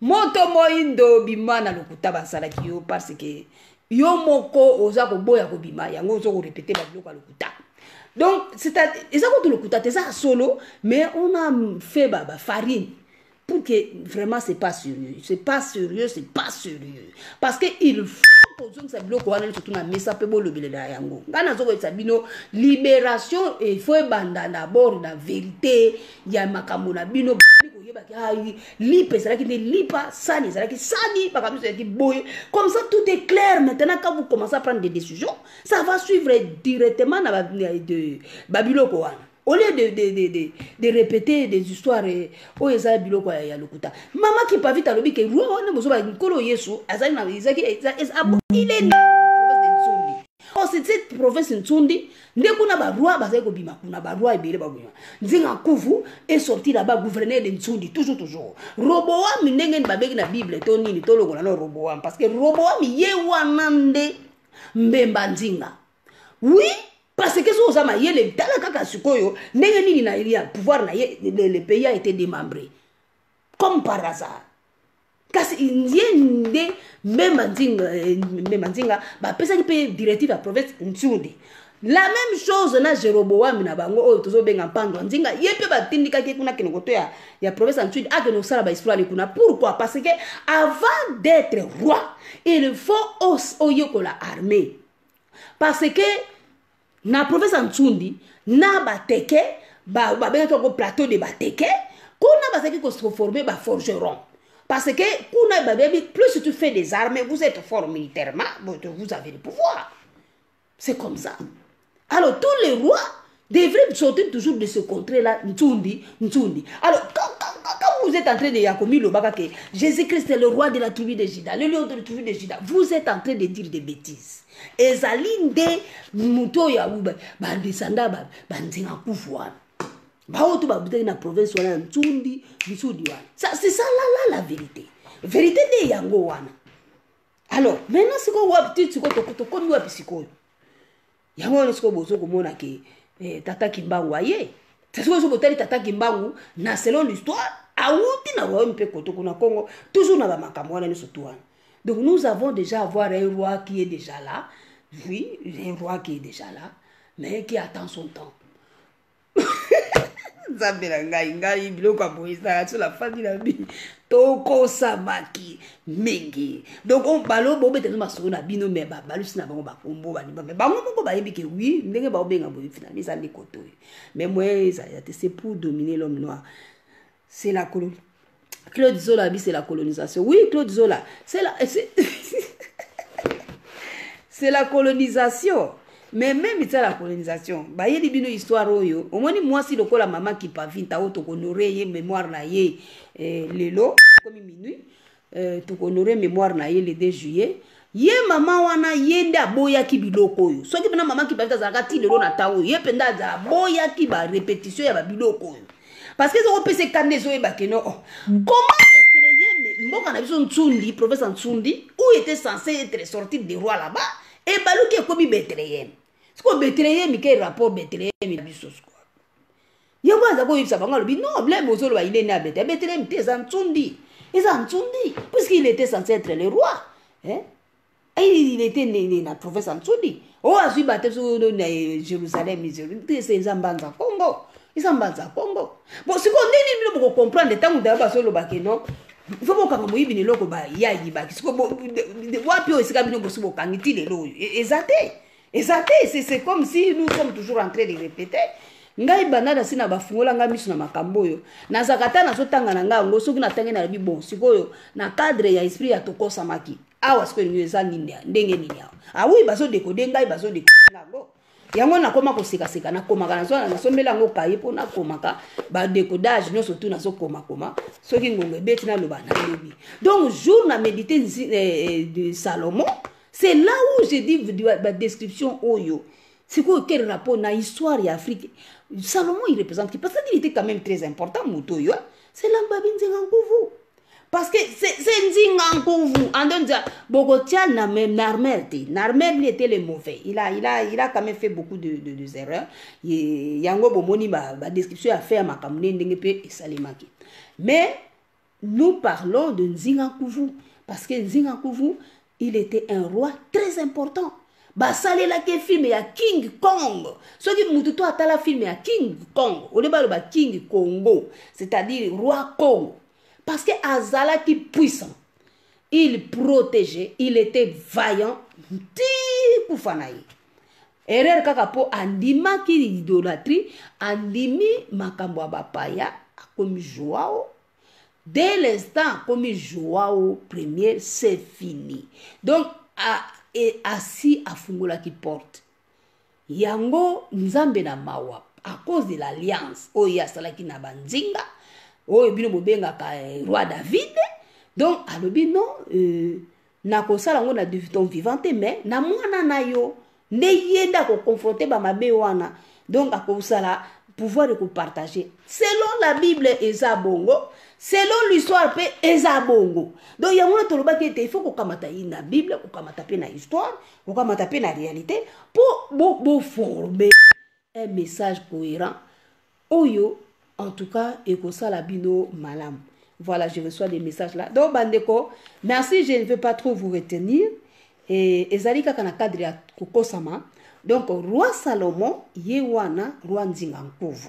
moto moyindo bima na lokuta basalaki yo parce que yo moko oza koboya kobima yango ozo korepete babiloko ya lokuta donc eza kutu lokuta te eza solo mais on a fait ba, ba farine pour que vraiment c'est pas sérieux c'est pas sérieux c'est pas sérieux parce que il faut kozongisa biloko wana nyonso tuna mesa mpe bolobelela yango ngai nazokoyebisa bino libération il faut ebanda d'abord na verité ya makambo na bino koyebaki lipa ezalaki nde lipa sani ezalaki sani makambo nyonso ezalaki boye comme ça tout est clair maintenant quand vous commencez à prendre des décisions ça va suivre directement na babiloko wana au lieu de, de, de, de, de répéter des histoires eh, oyo eza biloko ya lokuta mama kipavite alobi ke roi wana bozoba nkolo yesu azali na ezalaki il est Oh, c'est cette province Nsundi, nde kuna ba roi bazali kobima kuna ba roi ebele babima. Nzinga Kuvu est sorti là-bas gouverneur de Nsundi toujours toujours. Roboam ndenge ni babeki na Bible to nini to lokola na Roboam parce que Roboam ye wana nde mbemba nzinga. Oui, parce que soki oza mayele tala kaka sikoyo ndenge nini na ya pouvoir na ye le, le pays a été démembré. Comme par hasard. kasi ye nde mbemba nzinga eh, mbemba nzinga bapesaki mpe directive ya province nsundi la même chose na jeroboame na bango oyo tozobenga mpango ya nzinga ye mpe batindikaki ye kuna kende koto ya, ya province ya nsundi akende kosala bahistoire kuna pourquoi parce que avant d'être roi il faut oyekola armée parce que na profesa nsundi na bateke babengaki yango plateau de bateke kuna bazalaki koforme baforgeron parce que kuna babebi plus tu fais des armes vous êtes fort militairement vous avez le pouvoir c'est comme ça alors tous les rois devraient sortir toujours de ce contrée là nsundi nsundi alors quand, quand, quand vous êtes en train de yakomi lobaka que jésus christ est le roi de la tribu de juda le lion de la tribu de juda vous êtes en train de dire des bêtises ezali nde moto oyo awuba bandesanda banzinga kufu wana baoyo to babutaki na province wana ya ntundi nsudi wana c'est ça lala la vérité vérité nde yango wana alors maintenant sikoyo wapi ti sikoyo tokomi wapi sikoyo yango wana sikoyo bozo komona ke eh, tata kimbangu aye sikoyo soki botali tata kimbangu na selon l'histoire awuti na royaume mpe koto kuna congo toujours na bamakambo wana nyonso tu wana Donc nous avons déjà avoir un roi qui est déjà là. Oui, un roi qui est déjà là, mais qui attend son temps. nzambe na ngai ngai biloko ya boye ezalaka so na fandi na bi tokosamaki mingi donc oh, balo bobeta no masolo na bino me babalusi na bango bakombo banima me bango moko bayebi ke wi ndenge baobenga boye finami eza nde koto oyo me moyen ezalaka te c'est pour dominer l'homme noir c'est la colonie claude zola abi c'est la colonisation oui claude zola c'est la c'est la colonisation mais meme tia la colonisation bayeli bino histoire oyo omoni mwasi lokola mama kipavinta oyo tokonore ye mémoire na ye eh, lelo komi minuit Euh, to honore mémoire na ye le 2 juillet ye mama wana ye nde aboyaki biloko oyo soki mpena mama kibavita azalaka ti lelo na ntango oyo ye mpenza aza aboyaki barepetition ya babiloko oyo parce que ezokopesa ekanda ezoyeba keno oh. Mm. koma betele ye mboka na biso nsundi profesa nsundi ou était censé être sorti de roi là-bas ebaluki ekomi beteleyeme sikoyo beteleyeme ke rapport beteleyeme na biso sikoyo yango aza koyebisa bango alobi non bleme ozoloba ye nene abete abetelemi te eza nsundi eza nsundi puisque il était censé être le roi eh? il était nene na province ya nsundi oyo oh, azwi bate na jérusalem c'est eza mbanza congo eza mbanza congo bo sikoyo ndenge nini bino bokocomprendre ntango dayo bazoloba ke non fo bokanga moyibi na eloko baye ayibaki sikoyo wapi oyo esika bino bosi bokangi ti lelo oyo e, eza te eza te c'est comme si nous sommes toujours en train de répéter ngai banda nasi na bafungola ngai miso na makambo oyo nazalaka ata nazotanga na ngai yango soki natangi na lobi bon sikoyo na cadre ya esprit ya tokosamaki awa sikoyo elingi eza nini ndenge nini awa awi ah bazodekode ngai bazodekode ngango yango nakoma kosekaseka nakomaka nazwana nasombela yango kaye mpo nakomaka badecodage nyonso tu nazokomakoma soki ngongo ebeti naloba nalobi donc jour na médite eh, eh, de salomon c'est là où je dis badescription oyo sikoyo quel rapport na histoire ya afrique salomon il représente qui parce qu'il était quand même très important moto oyo c'est lambabi nzenga nkuvu parce que c'est nzinga nkuvu ando nza bokotia na narmer te narmer lui était le mauvais il a, il a, il a quand même fait beaucoup de, de, de erreurs yango bomoni badescription ba ya fait ya makambo nde ndenge mpe esalemaki mais Nous parlons de Nzinga Nkuvu parce que Nzinga Nkuvu il était un roi très important. basalelaki filme ya king kong soki motu to atala filme ya king kong ole baloba king congo c'est-à-dire roi congo parce que azalaki puissant il protégeait il était vaillant ti kufa na ye erreur kaka po andimaki idolatrie andimi makambo ya bapaya akomi joao dès l'instant akomi joao premier c'est fini donc a, e, asi afungolaki porte yango nzambe na mawa à cause de l'alliance oyo ye asalaki na banzinga oyo bino bobengaka eh, roi david donc alobi non euh, nakosala yango na ton vivant te mais na mwana na yo nde ye nde akoconfronte bamabe wana donc akozala pouvoir ekopartage selon la bible eza bongo selon l'histoire mpe eza bongo donc yango wana tolobaki ete ifo kokamata ye na bible kokamata mpe na histoire kokamata mpe na réalité mpo boforme bo un message coherent oyo en tout cas ekosala bino malamu voilà je reçois des messages là donc bandeko merci je ne veux pas trop vous retenir et ezali kaka na cadre ya kokosama donc roi salomon ye wana roi nzinga nkuvu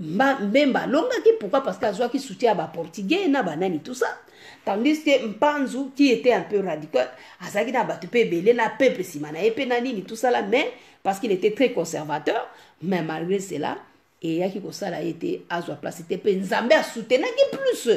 Mba, Mbemba alongaki pourquoi parce que azwaki soutien ya baportugais na banani tout ça tandis que Mpanzu qui était un peu radical azalaki na bato mpe ebele na peuple nsima na ye mpe na nini tout ça là mais parce qu'il était très conservateur mais malgré cela eyaki kosala ye te azwa place te mpe nzambe asoutenaki plus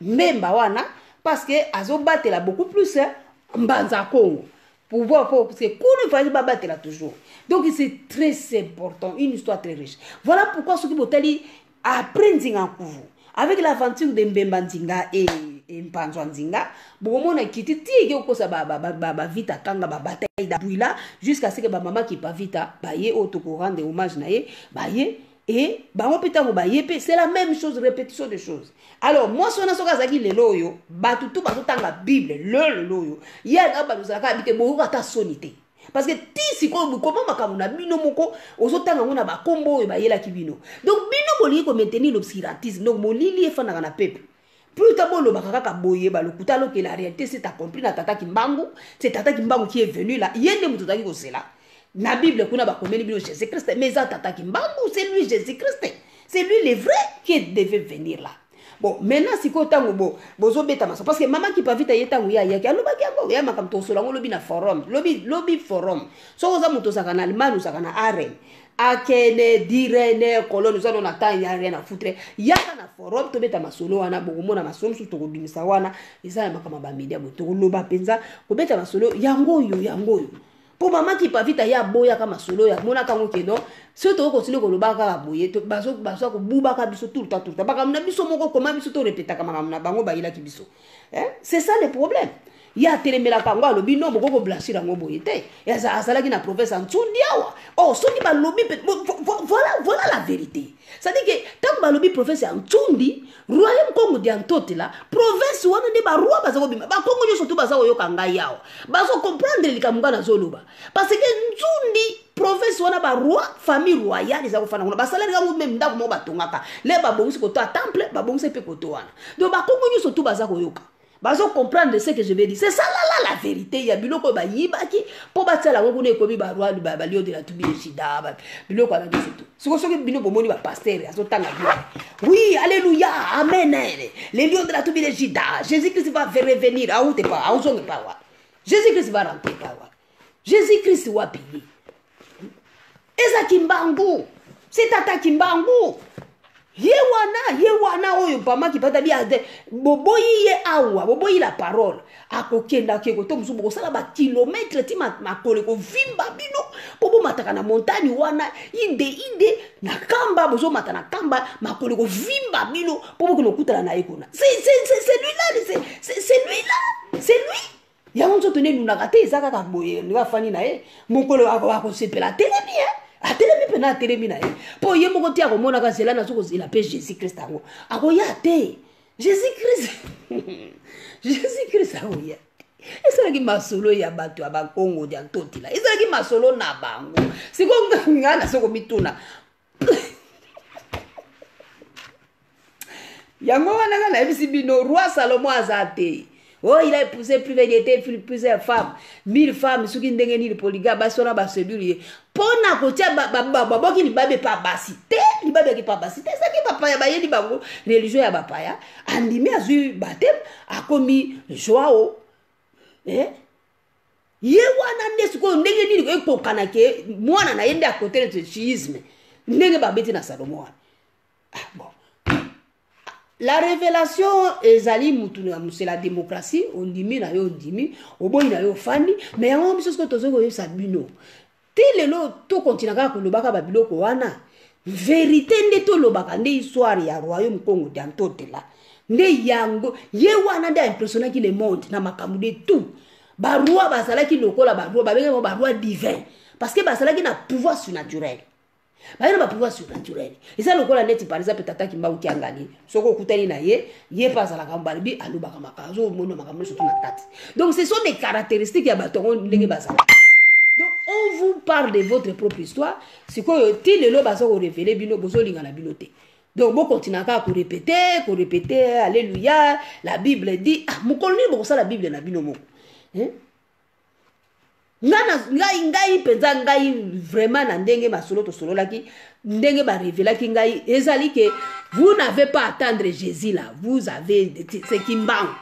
mbemba wana parce que azobatela beaucoup plus hein, mbanza congo pouvoir pour parce que kuna ifali babatela toujours donc c'est très important une histoire très riche voilà pourquoi soki botali après nzinga nkuvu avec l'aventure de mbemba nzinga et, et mpanzwa nzinga bokomona kiti tieke okosa bavita ba, ba, ba, ba kanga babataida bwila jusqu'à ce que bamama kipavita baye oyo tokorendre hommage na ye baye et bango mpe ntango baye mpe c'est la même chose répétition de choses alors mwasi wana soki azalaki lelo oyo bato tu bazotanga bible lelo lelo oyo ye alinga bato ozalaka abi te boyoka ata soni te parce que ti sikoyo bokoma makambo na bino moko ozotanga yango na bakombo oyo bayelaki bino donc bino bolingi komaintenir l'obscurantisme donc molili efandaka na peuple Plus ta bolobaka kaka boye balokuta alors que la réalité c'est accompli na tata Kimbangu, c'est tata Kimbangu qui est venu là, ye nde moto ozalaki kozela. Na Bible kuna bakomeli bino Jésus Christ, mais eza tata Kimbangu, c'est lui Jésus Christ. C'est lui le vrai qui devait venir là. Bon, maintenant sikoyo tango bo bozo beta maso parce que maman qui pavita ye tango ya yaki alobaki yango ya makambo tosola yango lobi na forum lobi lobi forum soki oza moto ozalaka na allemagne ozalaka na arem akende direne kolone oza no na temps ya rien na foutre yaka na forum tobeta masolo wana bokomona masolo mosusu tokobimisa wana eza ya makambo ya bamedia boye tokoloba mpenza kobeta masolo yango oyo yango oyo mpo mama kipavita ye aboyaka masolo oyo amonaka yango keno soki tokoki kotini kolobaka kaka boye baza kobubaka biso tulta tulta makambo na biso moko koma biso torepetaka makambo na bango bayelaki biso eh, c'est ça le problème ye atelemelaka yango alobi no bokoki koblancir yango boye te azalaki na province ya nsundi awa o oh, soki balobi voilà, voilà la vérité cestadi ke ntango balobi province ya nsundi royaume congo dia ntotela province wana nde baroi baza kobima bakongo nyonso tu baza koyoka ngai awa bazokomprendre likambo ngai nazoloba parce ke nsundi province wana baroi famille royale eza kofanda kuna basaleli yango meme ndako moko batongaka le babongisi koto ya temple babongisi mpe koto wana donc bakongo nyonso tu baza koyoka bazo comprendre ce que je vais dire c'est ça là là la vérité ya biloko bayibaki mpo batiala yango kuna ekomi barwali balio de la tubi ejida biloko wana nyonso tu siko soki bino bomoni bapastere azotanga bino oui alleluia amen le lion de la tubi ejida jésus christ va revenir aute pa aozonge pa wa jésus christ va rentre pa wa jesus christ wapi ye eza kimbangu se tata kimbangu ye wana ye wana oyo pama kipata bi ade boboyi ye awa boboyi la parole akokenda ke koto mosusu bokosala bakilometre ti makolo ekovimba bino mpo bomataka na montagne wana ide ide na kamba bozomata na kamba makolo ekovimba bino mpo bokende kokutana na ye kuna c'est lui là c'est lui là c'est lui yango nzoto nde enunaka te eza kaka boye ndenge afandi na ye mokolo akosepela atelemi ye atelemi mpena atelemi na ye mpo ye moko te akomonaka zela nazo kozela mpe jésus krist yango akoya te jésus krist jésus krist akoya ezalaki masolo ya bato ya bakongo ya ntotila ezalaki masolo na bango sikoyo nga naso komituna yango wana nga nayebisi bino roi salomo aza te oh il a épousé plus il était plusieurs femmes mille femmes soki ndenge nini poliga basi wana basedule ye mpo na kotya baboki libabe epa basi te libabe yaki epa basi te ezaki bapaya bayeli bango religio ya bapaya andimi azwi bateme akomi joao eh? ye wana nde sikoyo ndenge nini ekokana ke mwana na ye nde akote nete chiisme ndenge babeti na salomo wana ah, bon. la révélation ezali motu ya mosela démocratie ondimi na yo ondimi oboyi na yo ofandi me yango biso sikoyo tozoki koyebisa bino ti lelo tokontina kaka kolobaka babiloko wana verite nde tolobaka nde histoire ya royaume congo de antotela nde yango ye wana nde aimpressionnaki le monde na makambo de tout baroi bazalaki lokola baroi babengaki baroi divin parce que bazalaki na pouvoir surnaturel baye na bapouvoir surnaturel eza lokola neti par exemple tata kimbangu kiangani soki okutani na ye ye mpe azalaka balibi alobaka makambo azomona makambo nyonso tu na kati donc ce sont des caractéristiques ya bato yango ndenge bazalaka donc on vous parle de votre propre histoire sikoyo ti lelo baza korevele bino bozolingana bino te donc bokontina kaka korepete korepete alleluya la bible dit ah mokolo nini bokosala bible na bino moko eh? ngai ngai mpenza ngai vraiment na ndenge masolo tosololaki ndenge barevelaki ngai ezali ke vous n'avez pas attendre jésus là vous avez c'est kimbangu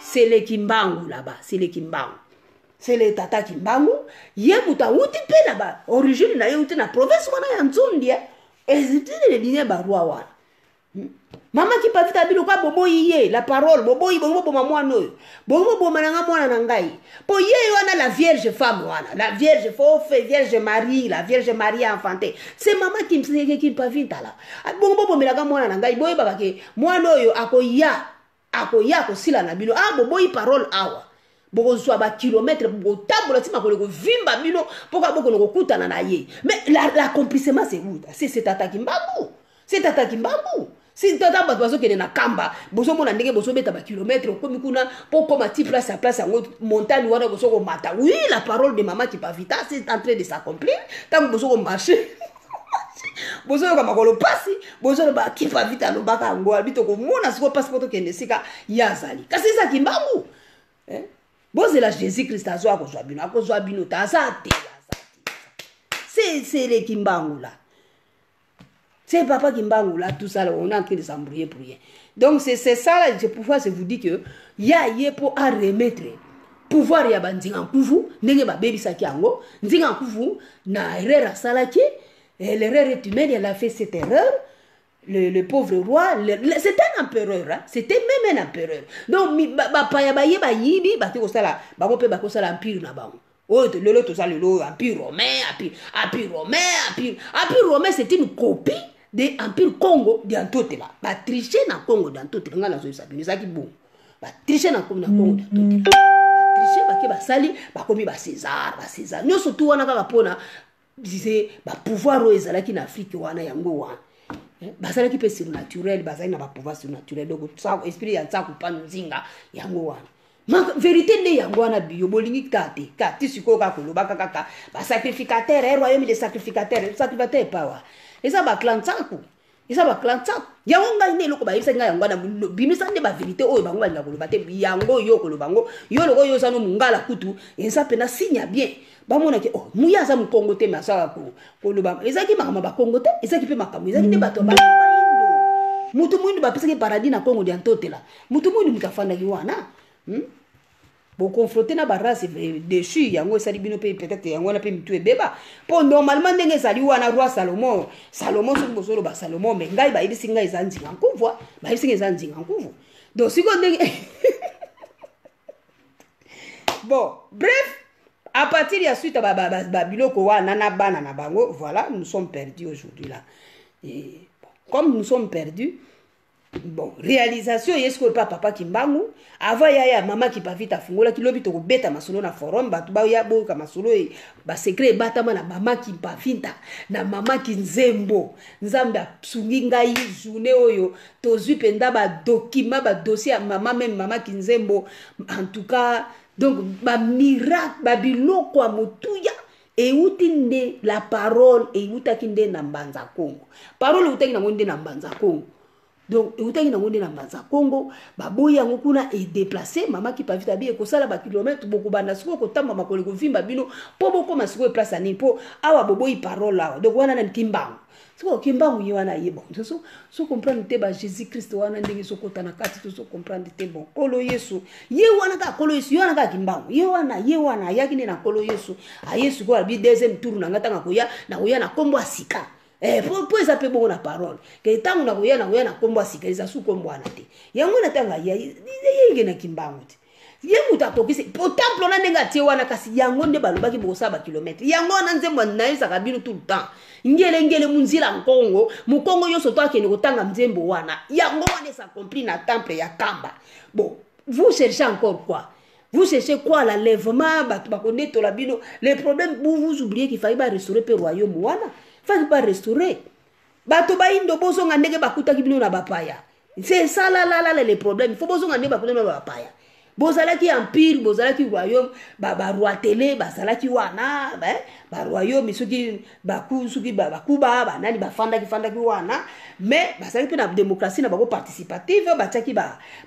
c'est le kimbangu là-bas c'est le kimbangu c'est le tata kimbangu ye moto awuti mpe na ba origine na ye euti na province wana ya nzondi ezitili linie baroi wana mama kipavita bino ka boboyi ye la parole boboyi bolingi boboma mwana oyo bolingi boboma na nga mwana na ngai mpo ye wana la vierge femme wana la vierge fofe vierge marie la vierge marie enfante se mama kimpavita la bolingi bobomelaka mwana na ngai boyebaka ke mwana oyo akoya akoya akosila na bino awa ah, boboyi parole awa bokozwa bakilometre bokotambola ti makolo ekovimba bino mpo kaka bokono kokutana na ye mais l'accomplissement c'est où c'est tata kimbabu c'est tata kimbabu si tata bato bazokende na kamba bozomona ndenge bozobeta bakilometre okomi kuna mpo okoma ti place ya place yango montagne wana bozokomata oui la parole de mama kipavita c'est en train de s'accomplir ntango bozokomarche bozoyoka makolo mpasi bozoloba kipa vita alobaka yango abi tokomona sikoyo mpasi mpo tokende esika ye azali kasi eza kimbangu eh? bozela jésus krist azo akozwa bino akozwa bino te aza te sesele kimbangu la c'est papa kimbangu la tout ça là, on est en train de s'embrouiller pour rien donc c'est ça là je pouvoir se vous dire que ya ye mpo aremettre pouvoir ya bandinga nkuvu ndenge babebisaki yango ndinga nkuvu na erreur asalaki eh, l'erreur est humaine elle a fait cette erreur le, le pauvre roi le, le, c'est un empereur hein? c'était même un empereur donc bapaya baye bayibi bake kosala bango mpe bakosala empire na bango oyo oh, lelo toza lelo oyo empire romain empire, empire romain empire, empire romain c'est une copie de empire congo diantotela batriche na congo diantotela ngai nazoyebisa bino ezalaki bongo batriche na komi na kongo na tote batriche bake basali bakomi bacésar bacésar nyonso tu wana kaka mpona dise bapouvoir oyo ezalaki na afrike wana yango wana eh, bazalaki mpe surnaturel bazalaki na bapouvoir surnaturel donc esprit ya nsaku mpa nzinga yango wana verité nde yango wana biyo bolingi kaka te ka ti sikoyo kaka kolobaka kaka basacrificateur e eh, royaume de sacrificateur sacrificateur epawa eza baclan nsaku eza ba clan tsa yango ngai nde eloko bayebisaki ngai yango wana bimisa nde baverité oyo bango balinga koloba te yango yo okoloba yango yo loko oyo oza no mongala kutu eza mpena signe ya bien bamonaki oh, muya aza mokongo te masala koloba ezalaki makambo ya bakongo te ezalaki mpe makambo ezalaki nde bato ba moto moyindu bapesaki paradis na kongo dia ntotela moto moyindu moto afandaki wana hmm? Bo confronter na ba race dessus yango esali bino pe peut-être yango wana pe mitu ebeba po normalement ndenge ezali wana roi Salomon Salomon soki bozolo ba Salomon mais ngai bayebisi ngai eza nzinga nkuvwa bayebisi ngai eza nzinga nkuvwa donc sikoyo ndenge bon bref à partir ya suite ba, ba, ba, ba biloko wana na bana na bango voilà nous sommes perdus aujourd'hui là Et, bon, comme nous sommes perdus bon réalisation eye sikoyo epa papa kimbangu avant yaya mama kipavita afungolaki lobi tokobeta masolo na forum bato baya boyoka masolo e basecret ebatama na mama kimpavinta na mama kinzembo nzambe asungi ngai journée oyo tozwi mpenza badokima badossier ya mama meme mama kinzembo en tout cas donc bamiracle babiloko ya motuya euti nde la parole eutaki nde na mbanza kongo parole eutaki nango nde na mbanza kongo donc eutaki nango nde na mbanza kongo baboyi yango kuna edeplace mama kipavita bi ekosala bakilometre bokobanda sikoyo kotamba makolo ekovimba bino mpo bokoma sikoyo place ya nini mpo awa boboyi parole awa donc wana nani kimbangu sikoyo kimbangu ye wana aye bon tozo so comprendre te ba jésus christ wana ndenge ezokota na kati tozo comprendre te bon nkolo yesu ye wana kaka nkolo yesu ye wana kaka kimbangu ye wana ye wana ayaki nde na nkolo yesu aye sikoyo abi deuxième tour na ngai ntango akoya nakoya na nkombo ya sika Eh, po, po eza mpe bongo na parole ke ntango nakoya nakoya na nkombo ya sika eza su nkombo wana te yango na ntango aye ayenge na kimbangu te ye moto atokisi po temple wana ndenge atie wana kasi yango nde balobaki bokosala bakilometre yango wana nzembo nayesaka bino tout le temps ngelengele munzila nkongo mokongo nyonso to akende kotanga nzembo wana yango wana esakompli na temple ya kamba bon vous cherchez encore quoi vous cherchez quoi la lèvement bato bakonetola bino le problème vous oubliez qu'il fallait barestaurer mpe royaume wana fallait barestaurer bato bayindo bozonga ndenge bakutaki bino na bapaya c'est ça la la la le problème faut bozonga ndenge bakutaki bino na bapaya bozalaki empire bozalaki royaume baroi tele bazalaki wana baroyaume soki soki bakuba banani bafandaki fandaki wana mais bazalaki mpe na démocratie na bango participative batiaki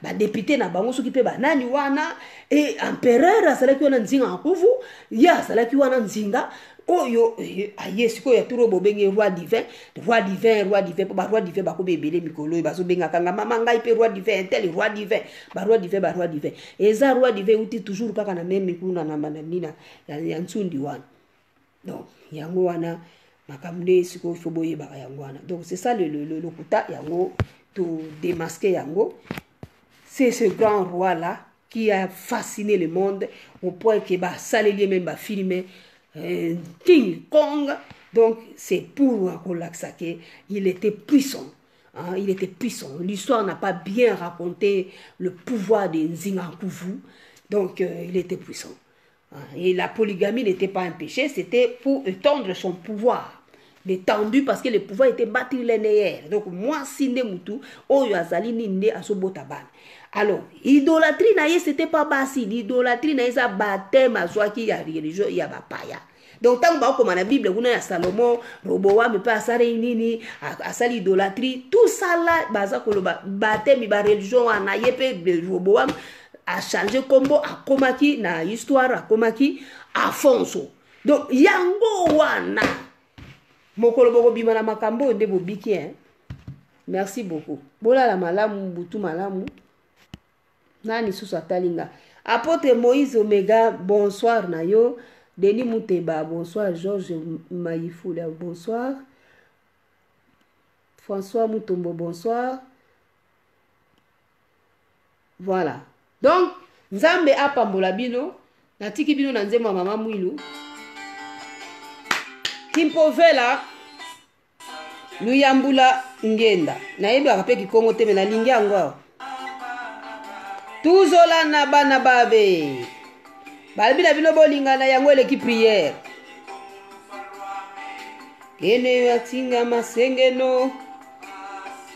badepute na bango soki mpe banani wana e empereur azalaki wana nzinga nkuvu ye azalaki wana nzinga oyo eh, aye sikoyo ya turo bobenge roi divin roi divin roi divin mpo baroi divin bakomi ebele mikolo oyo bazobengaka nga mama ngai mpe roi divin tel roi divin baroi divin baroi divin eza roi divin euti toujours kaka na meme kuna na mananina ya nsundi wana donc yango wana makambo nde sikoyo fo boyebaka yango wana donc c'est ça lokuta yango todemaske yango c'est ce grand roi là qui a fasciné le monde au point que basaleli même ba filmé euh, King Kong. Donc, c'est pour Wakolak il était puissant. Hein, il était puissant. L'histoire n'a pas bien raconté le pouvoir de Nzingankuvu. Donc, euh, il était puissant. Et la polygamie n'était pas un péché, c'était pour étendre son pouvoir. L'étendu parce que le pouvoir était battu l'enneyère. Donc moi, si ne mutu, oyo azali ninde aso botaban. Alors, idolatrie na ye, c'était pas basi. L'idolatrie na ye, ça baptême, azwaki ya religion, ya bapaya. donc ntango bakokoma na bible kuna ya salomo roboame mpe asalei nini asali idolatrie tout ça la baza koloba batemi bareligion wana ye mpe roboame achange nkombo akomaki na histoire akomaki afonso donc yango wana mokolo bokobima na makambo oyo nde bobiki hein? merci beaucoup bolala malamu butu malamu nani susu atali nga apotre moïse omega bonsoir na yo denis muteba bonsoir george mayifula bonsoir françois mutombo bonsoir voilà donc nzambe apambola bino natiki bino na nzembo ya mama mwilu kimpovela luyambula ngenda nayebaka mpe kikongo te me nalingi yango awa tuzolana bana babe balobi na bino bolingana yango eleki priere kene atinga masengeno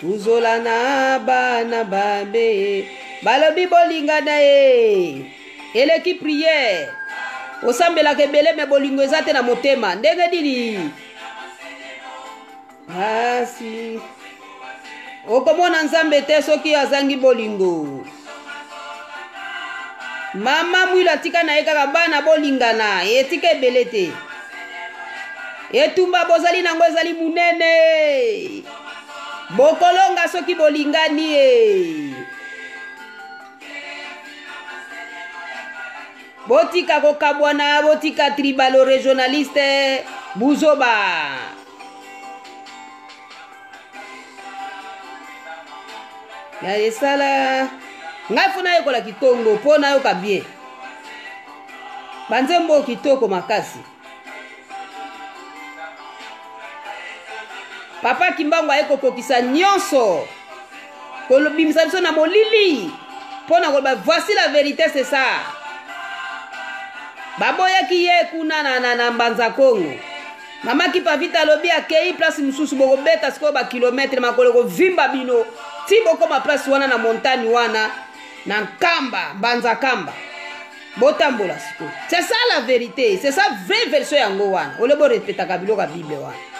Kuzola na bana babe balobi bolingana ye eleki priere osambelaka ebele me bolingo eza te na motema ndenge nini asi okomona nzambe te soki azangi bolingo mama mwilo atika na ye kaka bana bolingana etika ebele te etumba bozali nango ezali monene bokolonga soki bolingani ye botika kokabwana botika tribalo regionaliste buzoba ya esala ngai fo nayekola kikongo mpo nayoka bien banzembo oyo kitoko makasi papa kimbangu aye kokokisa nyonso kolobimisa biso na molili mpo na koloba voici la verité c'est ça baboyaki ye kuna na, na, na mbanza kongo mama kipa vita alobi akei place mosusu bokobeta sikoyo bakilometre makolo ekovimba bino ti bokoma place wana na montagne wana na nkamba mbanza kamba botambola sikoyo c'est ça la vérité c'est ça vraie version yango wana ole borepetaka biloko ya bible wana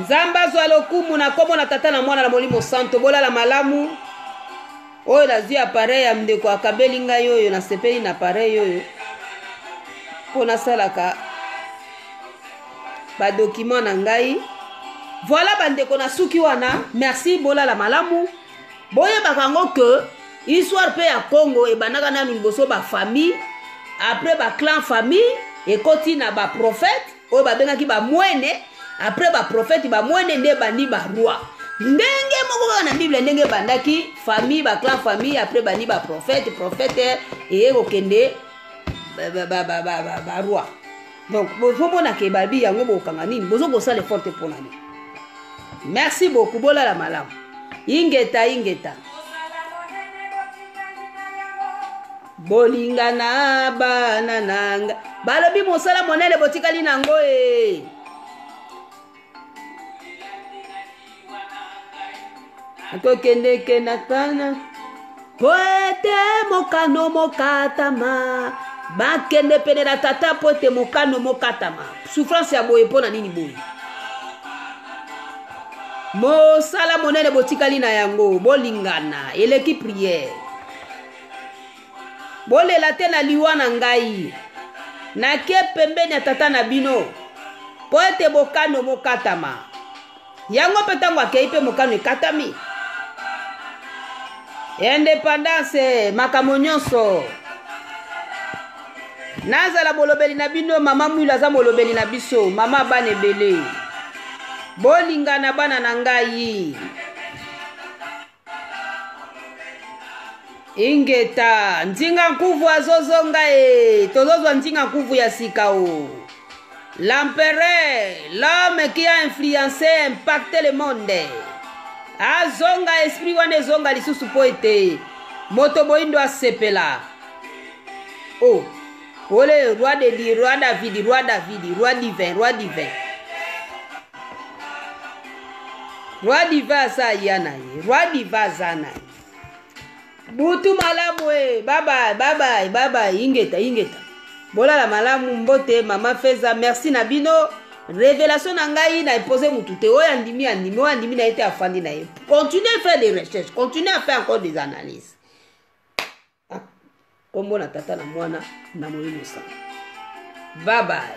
nzambe azwa lokumu na nkombo na tata na mwana na molimo santo bolala malamu oyo nazwi apareil ya ndeko akabeli ngai oyo nasepeli na apareil oyo mpo nasalaka badokima na ngai voilà bandeko nasuki wana merci bolala malamu boyebaka yango ke histoire mpe ya congo ebandaka nanu liboso bafamille après baclan famille ekoti na baprophète oyo babengaki bamwene apres baprofete bamwene nde bandi baroi ndenge moko kaka na bible ndenge ebandaki famille baclan famille apres bandi baprofete profete eye kokende baroi donc bozomona ke babi yango bokanga nini bozokosala eforte mpona nini merci beaucoup bolala malamu ingeta ingeta bolinga na bana nanga balobi mosala monene botikali na yango e akokendeke na tana mpo ete mokano mokatama bakende pene na tata mpo ete mokano mokatama souffrance ya boye mpo na nini boye mosala monene botikali na yango bolingana eleki priere bolela te na liwa na ngai nake pembeni ya tata na bino mpo ete mokano mokatama yango mpe ntango akei mpe mokano ekatami independance makambo nyonso nazala molobeli na bino mama mwilo aza molobeli na biso mama bana ebele bolingana bana na ngai ingeta nzinga nkuvu azozonga e tozozwa nzinga nkuvu ya sika o l'empereur l'homme qui a influencé impacte le monde azonga esprit wana ezonga lisusu mpo ete moto boyindo asepela o oh. Ole, roi de Dieu, roi David, roi David, roi divin, roi divin. Roi divin aza ya na ye, roi divin aza na ye. Butu malamu e, bye bye, bye bye, bye bye, ingeta, ingeta. Bolala malamu mbote mama Feza, merci na bino. Révélation na ngai na epose mutu te, oyo andimi andimi, oyo andimi na ye te afandi na ye. Continuez à faire des recherches, continuez à faire encore des analyses. Ah, kombo na tata na mwana na moyini mosantu. Bye bye.